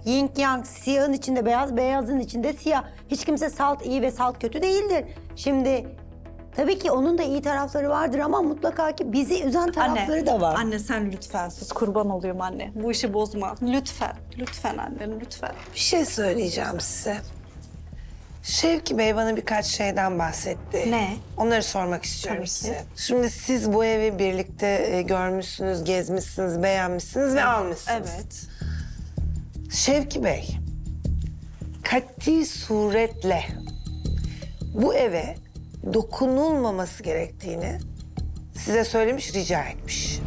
[SPEAKER 3] Yin yang, siyahın içinde beyaz, beyazın içinde siyah. Hiç kimse salt iyi ve salt kötü değildir. Şimdi tabii ki onun da iyi tarafları vardır ama mutlaka ki bizi üzen tarafları da var.
[SPEAKER 2] Anne sen lütfen sus. Kurban olayım anne. Bu işi bozma. Lütfen. Lütfen anne, lütfen.
[SPEAKER 1] Bir şey söyleyeceğim size. Şevki Bey bana birkaç şeyden bahsetti.
[SPEAKER 2] Ne?
[SPEAKER 1] Onları sormak istiyorum
[SPEAKER 2] Tabii ki.
[SPEAKER 1] size. Şimdi siz bu evi birlikte e, görmüşsünüz, gezmişsiniz, beğenmişsiniz ve almışsınız.
[SPEAKER 2] Evet.
[SPEAKER 1] Şevki Bey, kati suretle bu eve dokunulmaması gerektiğini size söylemiş, rica etmiş.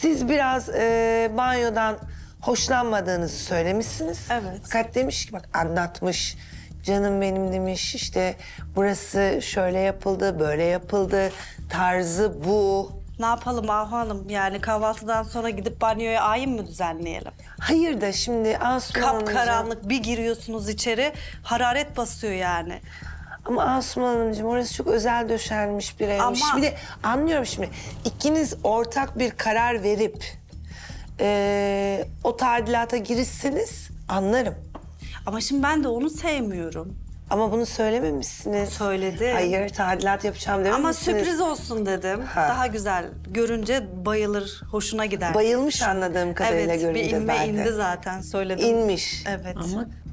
[SPEAKER 1] Siz biraz e, banyodan hoşlanmadığınızı söylemişsiniz.
[SPEAKER 2] Evet.
[SPEAKER 1] Fakat demiş ki bak anlatmış. Canım benim demiş işte burası şöyle yapıldı, böyle yapıldı. Tarzı bu.
[SPEAKER 2] Ne yapalım Ahu Hanım? Yani kahvaltıdan sonra gidip banyoya ayin mi düzenleyelim?
[SPEAKER 1] Hayır da şimdi Asuman Hanımcığım-
[SPEAKER 2] Kapkaranlık bir giriyorsunuz içeri hararet basıyor yani.
[SPEAKER 1] Ama Asuman Hanımcığım orası çok özel döşenmiş bir evmiş.
[SPEAKER 2] Ama-
[SPEAKER 1] Bir de anlıyorum şimdi ikiniz ortak bir karar verip eee, o tadilata girişseniz anlarım.
[SPEAKER 2] Ama şimdi ben de onu sevmiyorum.
[SPEAKER 1] Ama bunu söylememişsiniz.
[SPEAKER 2] Söyledim.
[SPEAKER 1] Hayır tadilat yapacağım
[SPEAKER 2] Ama
[SPEAKER 1] dememişsiniz.
[SPEAKER 2] sürpriz olsun dedim.
[SPEAKER 1] Ha.
[SPEAKER 2] Daha güzel. Görünce bayılır, hoşuna gider.
[SPEAKER 1] Bayılmış anladığım kadarıyla
[SPEAKER 2] evet,
[SPEAKER 1] görünce
[SPEAKER 2] bir inme
[SPEAKER 1] zaten.
[SPEAKER 2] indi zaten söyledim.
[SPEAKER 1] İnmiş.
[SPEAKER 2] Evet.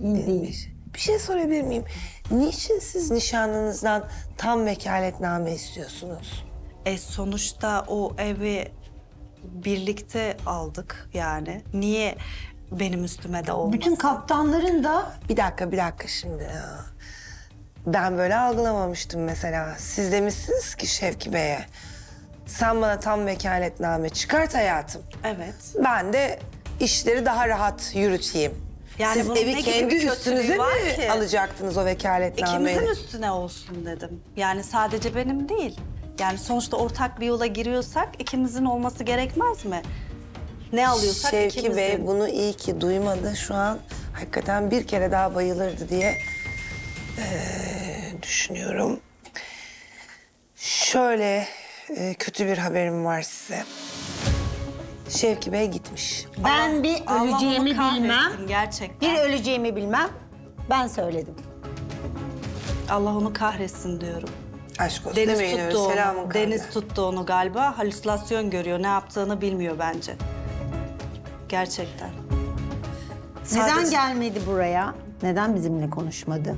[SPEAKER 1] İnmiş. Bir şey sorabilir miyim? Niçin siz nişanlınızdan tam vekaletname istiyorsunuz?
[SPEAKER 2] E sonuçta o evi birlikte aldık yani. Niye benim üstüme de olmasın?
[SPEAKER 3] Bütün kaptanların da
[SPEAKER 1] Bir dakika, bir dakika şimdi. ya. Ben böyle algılamamıştım mesela. Siz demişsiniz ki Şevki Bey'e, sen bana tam vekaletname çıkart hayatım.
[SPEAKER 2] Evet.
[SPEAKER 1] Ben de işleri daha rahat yürüteyim.
[SPEAKER 2] Yani
[SPEAKER 1] Siz evi kendi üstünüze mi
[SPEAKER 2] var ki?
[SPEAKER 1] alacaktınız o vekaletnameyi?
[SPEAKER 2] İkimizin üstüne olsun dedim. Yani sadece benim değil. Yani sonuçta ortak bir yola giriyorsak ikimizin olması gerekmez mi? Ne alıyorsak
[SPEAKER 1] Şevki
[SPEAKER 2] ikimizin.
[SPEAKER 1] Bey bunu iyi ki duymadı. Şu an hakikaten bir kere daha bayılırdı diye eee, düşünüyorum. Şöyle eee, kötü bir haberim var size. Şevki Bey gitmiş.
[SPEAKER 3] ben bir
[SPEAKER 2] Allah onu
[SPEAKER 3] öleceğimi bilmem.
[SPEAKER 2] Gerçekten.
[SPEAKER 3] Bir öleceğimi bilmem. Ben söyledim.
[SPEAKER 2] Allah onu kahretsin diyorum.
[SPEAKER 1] Aşk olsun
[SPEAKER 2] Deniz
[SPEAKER 1] demeyin öyle.
[SPEAKER 2] tuttu onu. Deniz tuttu onu galiba. Halüsinasyon görüyor. Ne yaptığını bilmiyor bence. Gerçekten.
[SPEAKER 3] Neden
[SPEAKER 2] Sadece-
[SPEAKER 3] gelmedi buraya? Neden bizimle konuşmadı?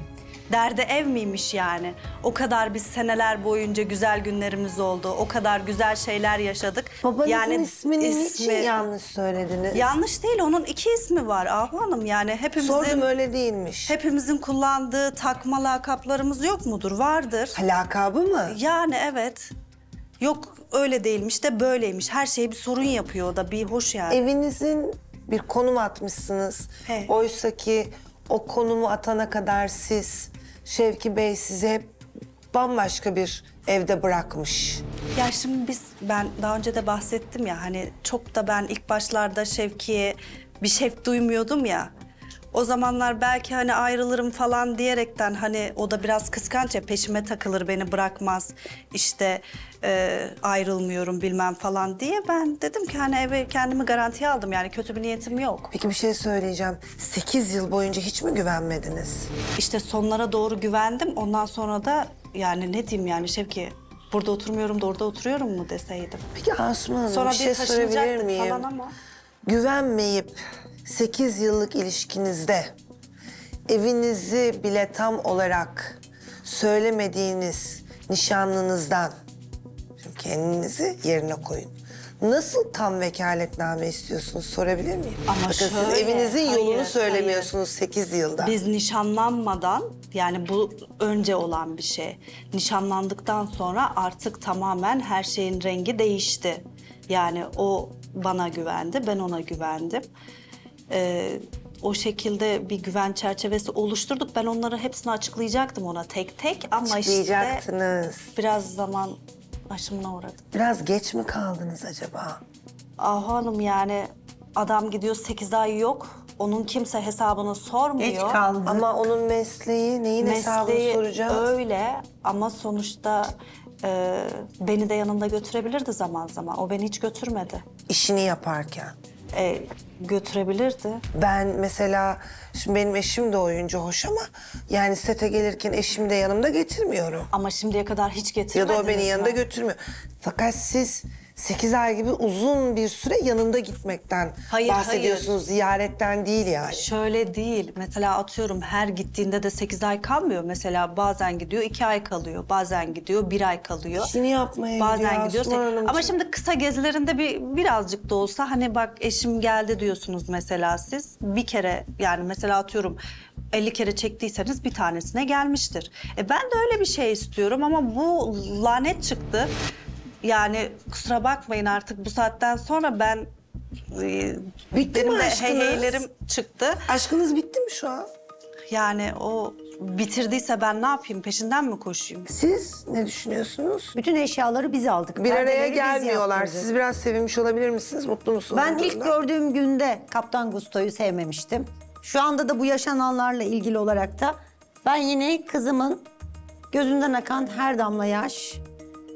[SPEAKER 2] Derdi ev miymiş yani? O kadar biz seneler boyunca güzel günlerimiz oldu. O kadar güzel şeyler yaşadık.
[SPEAKER 1] Babanızın
[SPEAKER 2] yani
[SPEAKER 1] ismini
[SPEAKER 2] ismi-
[SPEAKER 1] niçin yanlış söylediniz?
[SPEAKER 2] Yanlış değil. Onun iki ismi var Ahu Hanım. Yani hepimizin
[SPEAKER 1] Sordum öyle değilmiş.
[SPEAKER 2] hepimizin kullandığı takma lakaplarımız yok mudur? Vardır.
[SPEAKER 1] Ha, lakabı mı?
[SPEAKER 2] Yani evet. Yok öyle değilmiş de böyleymiş. Her şey bir sorun yapıyor o da bir hoş yani.
[SPEAKER 1] Evinizin bir konum atmışsınız.
[SPEAKER 2] He.
[SPEAKER 1] Oysa ki o konumu atana kadar siz, Şevki Bey sizi hep bambaşka bir evde bırakmış.
[SPEAKER 2] Ya şimdi biz ben daha önce de bahsettim ya hani çok da ben ilk başlarda Şevki'ye bir şevk duymuyordum ya. O zamanlar belki hani ayrılırım falan diyerekten hani o da biraz kıskanç ya peşime takılır beni bırakmaz işte e, ayrılmıyorum bilmem falan diye ben dedim ki hani eve kendimi garantiye aldım yani kötü bir niyetim yok.
[SPEAKER 1] Peki bir şey söyleyeceğim. Sekiz yıl boyunca hiç mi güvenmediniz?
[SPEAKER 2] İşte sonlara doğru güvendim ondan sonra da yani ne diyeyim yani Şevki burada oturmuyorum da orada oturuyorum mu deseydim.
[SPEAKER 1] Peki Asuman Hanım
[SPEAKER 2] Sonra
[SPEAKER 1] bir şey sorabilir miyim?
[SPEAKER 2] falan ama.
[SPEAKER 1] Güvenmeyip 8 yıllık ilişkinizde evinizi bile tam olarak söylemediğiniz nişanlınızdan şimdi kendinizi yerine koyun. Nasıl tam vekaletname istiyorsunuz sorabilir miyim?
[SPEAKER 2] Ama
[SPEAKER 1] Bakın siz
[SPEAKER 2] şöyle,
[SPEAKER 1] evinizin yolunu
[SPEAKER 2] hayır,
[SPEAKER 1] söylemiyorsunuz 8 yılda.
[SPEAKER 2] Biz nişanlanmadan yani bu önce olan bir şey. Nişanlandıktan sonra artık tamamen her şeyin rengi değişti. Yani o bana güvendi, ben ona güvendim. Ee, o şekilde bir güven çerçevesi oluşturduk. Ben onları hepsini açıklayacaktım ona tek tek ama işte
[SPEAKER 1] Açıklayacaktınız.
[SPEAKER 2] biraz zaman aşımına uğradım.
[SPEAKER 1] Biraz geç mi kaldınız acaba?
[SPEAKER 2] Ahu Hanım yani adam gidiyor 8 ay yok. Onun kimse hesabını sormuyor.
[SPEAKER 3] Geç kaldı.
[SPEAKER 1] Ama onun mesleği neyin hesabını
[SPEAKER 2] Mesleği
[SPEAKER 1] soracağız?
[SPEAKER 2] öyle ama sonuçta e, beni de yanında götürebilirdi zaman zaman. O beni hiç götürmedi.
[SPEAKER 1] İşini yaparken.
[SPEAKER 2] E, götürebilirdi.
[SPEAKER 1] Ben mesela, şimdi benim eşim de oyuncu hoş ama yani sete gelirken eşimi de yanımda getirmiyorum.
[SPEAKER 2] Ama şimdiye kadar hiç
[SPEAKER 1] Ya
[SPEAKER 2] getirmediniz
[SPEAKER 1] da o beni yanında götürmüyor. Fakat siz 8 ay gibi uzun bir süre yanında gitmekten
[SPEAKER 2] Hayır,
[SPEAKER 1] bahsediyorsunuz. Ziyaretten değil yani.
[SPEAKER 2] Şöyle değil. Mesela atıyorum her gittiğinde de 8 ay kalmıyor. Mesela bazen gidiyor 2 ay kalıyor. Bazen gidiyor 1 ay kalıyor.
[SPEAKER 1] İşini yapmaya
[SPEAKER 2] Bazen
[SPEAKER 1] gidiyor
[SPEAKER 2] gidiyor. Ama şimdi kısa gezilerinde bir birazcık da olsa hani bak eşim geldi diyorsunuz mesela siz. Bir kere yani mesela atıyorum 50 kere çektiyseniz bir tanesine gelmiştir. E ben de öyle bir şey istiyorum ama bu lanet çıktı. Yani kusura bakmayın artık bu saatten sonra ben e,
[SPEAKER 1] Bitti
[SPEAKER 2] benim
[SPEAKER 1] mi
[SPEAKER 2] de
[SPEAKER 1] aşkınız?
[SPEAKER 2] heyheylerim çıktı.
[SPEAKER 1] Aşkınız bitti mi şu an?
[SPEAKER 2] Yani o bitirdiyse ben ne yapayım peşinden mi koşayım?
[SPEAKER 1] Siz ne düşünüyorsunuz?
[SPEAKER 3] Bütün eşyaları biz aldık.
[SPEAKER 1] Bir araya
[SPEAKER 3] Perdeleri biz
[SPEAKER 1] gelmiyorlar.
[SPEAKER 3] yaptırdık.
[SPEAKER 1] Siz biraz sevinmiş olabilir misiniz? Mutlu musunuz?
[SPEAKER 3] Ben
[SPEAKER 1] bu
[SPEAKER 3] ilk
[SPEAKER 1] durumda?
[SPEAKER 3] gördüğüm günde Kaptan Gusto'yu sevmemiştim. Şu anda da bu yaşananlarla ilgili olarak da ben yine kızımın gözünden akan her damla yaş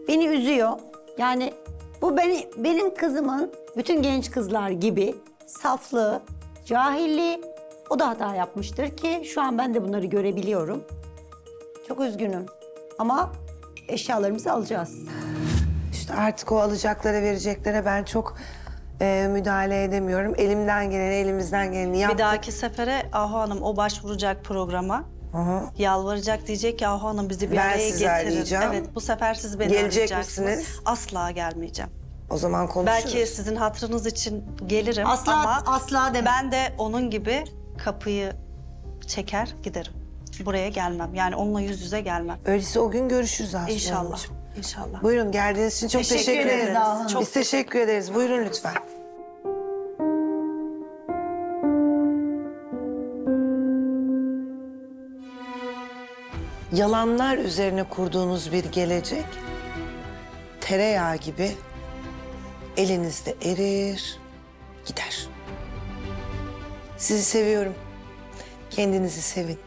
[SPEAKER 3] beni üzüyor. Yani bu beni benim kızımın bütün genç kızlar gibi saflığı, cahilliği o da hata yapmıştır ki şu an ben de bunları görebiliyorum. Çok üzgünüm ama eşyalarımızı alacağız.
[SPEAKER 1] İşte artık o alacaklara vereceklere ben çok e, müdahale edemiyorum. Elimden geleni, elimizden geleni
[SPEAKER 2] Bir
[SPEAKER 1] yaptık.
[SPEAKER 2] dahaki sefere Ahu Hanım o başvuracak programa. Yalvaracak diyecek ki Ahu Hanım bizi bir
[SPEAKER 1] Ben
[SPEAKER 2] araya getirin.
[SPEAKER 1] arayacağım.
[SPEAKER 2] Evet bu sefer siz beni
[SPEAKER 1] Gelecek
[SPEAKER 2] arayacaksınız.
[SPEAKER 1] misiniz?
[SPEAKER 2] Asla gelmeyeceğim.
[SPEAKER 1] O zaman konuşuruz.
[SPEAKER 2] Belki sizin hatırınız için gelirim
[SPEAKER 3] Asla-
[SPEAKER 2] ama
[SPEAKER 3] asla demem.
[SPEAKER 2] ben de onun gibi kapıyı çeker giderim. Buraya gelmem. Yani onunla yüz yüze gelmem.
[SPEAKER 1] Öyleyse o gün görüşürüz Aslı
[SPEAKER 2] İnşallah.
[SPEAKER 1] Hanımcığım.
[SPEAKER 2] İnşallah.
[SPEAKER 1] Buyurun geldiğiniz için çok
[SPEAKER 2] Teşekkür
[SPEAKER 1] teşekkür,
[SPEAKER 2] ederiz
[SPEAKER 1] ederiz.
[SPEAKER 2] Çok
[SPEAKER 1] Biz teşekkür ederiz. Buyurun lütfen. Yalanlar üzerine kurduğunuz bir gelecek tereyağı gibi elinizde erir, gider. Sizi seviyorum. Kendinizi sevin.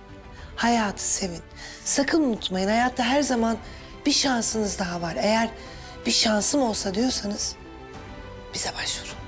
[SPEAKER 1] Hayatı sevin. Sakın unutmayın hayatta her zaman bir şansınız daha var. Eğer bir şansım olsa diyorsanız bize başvurun.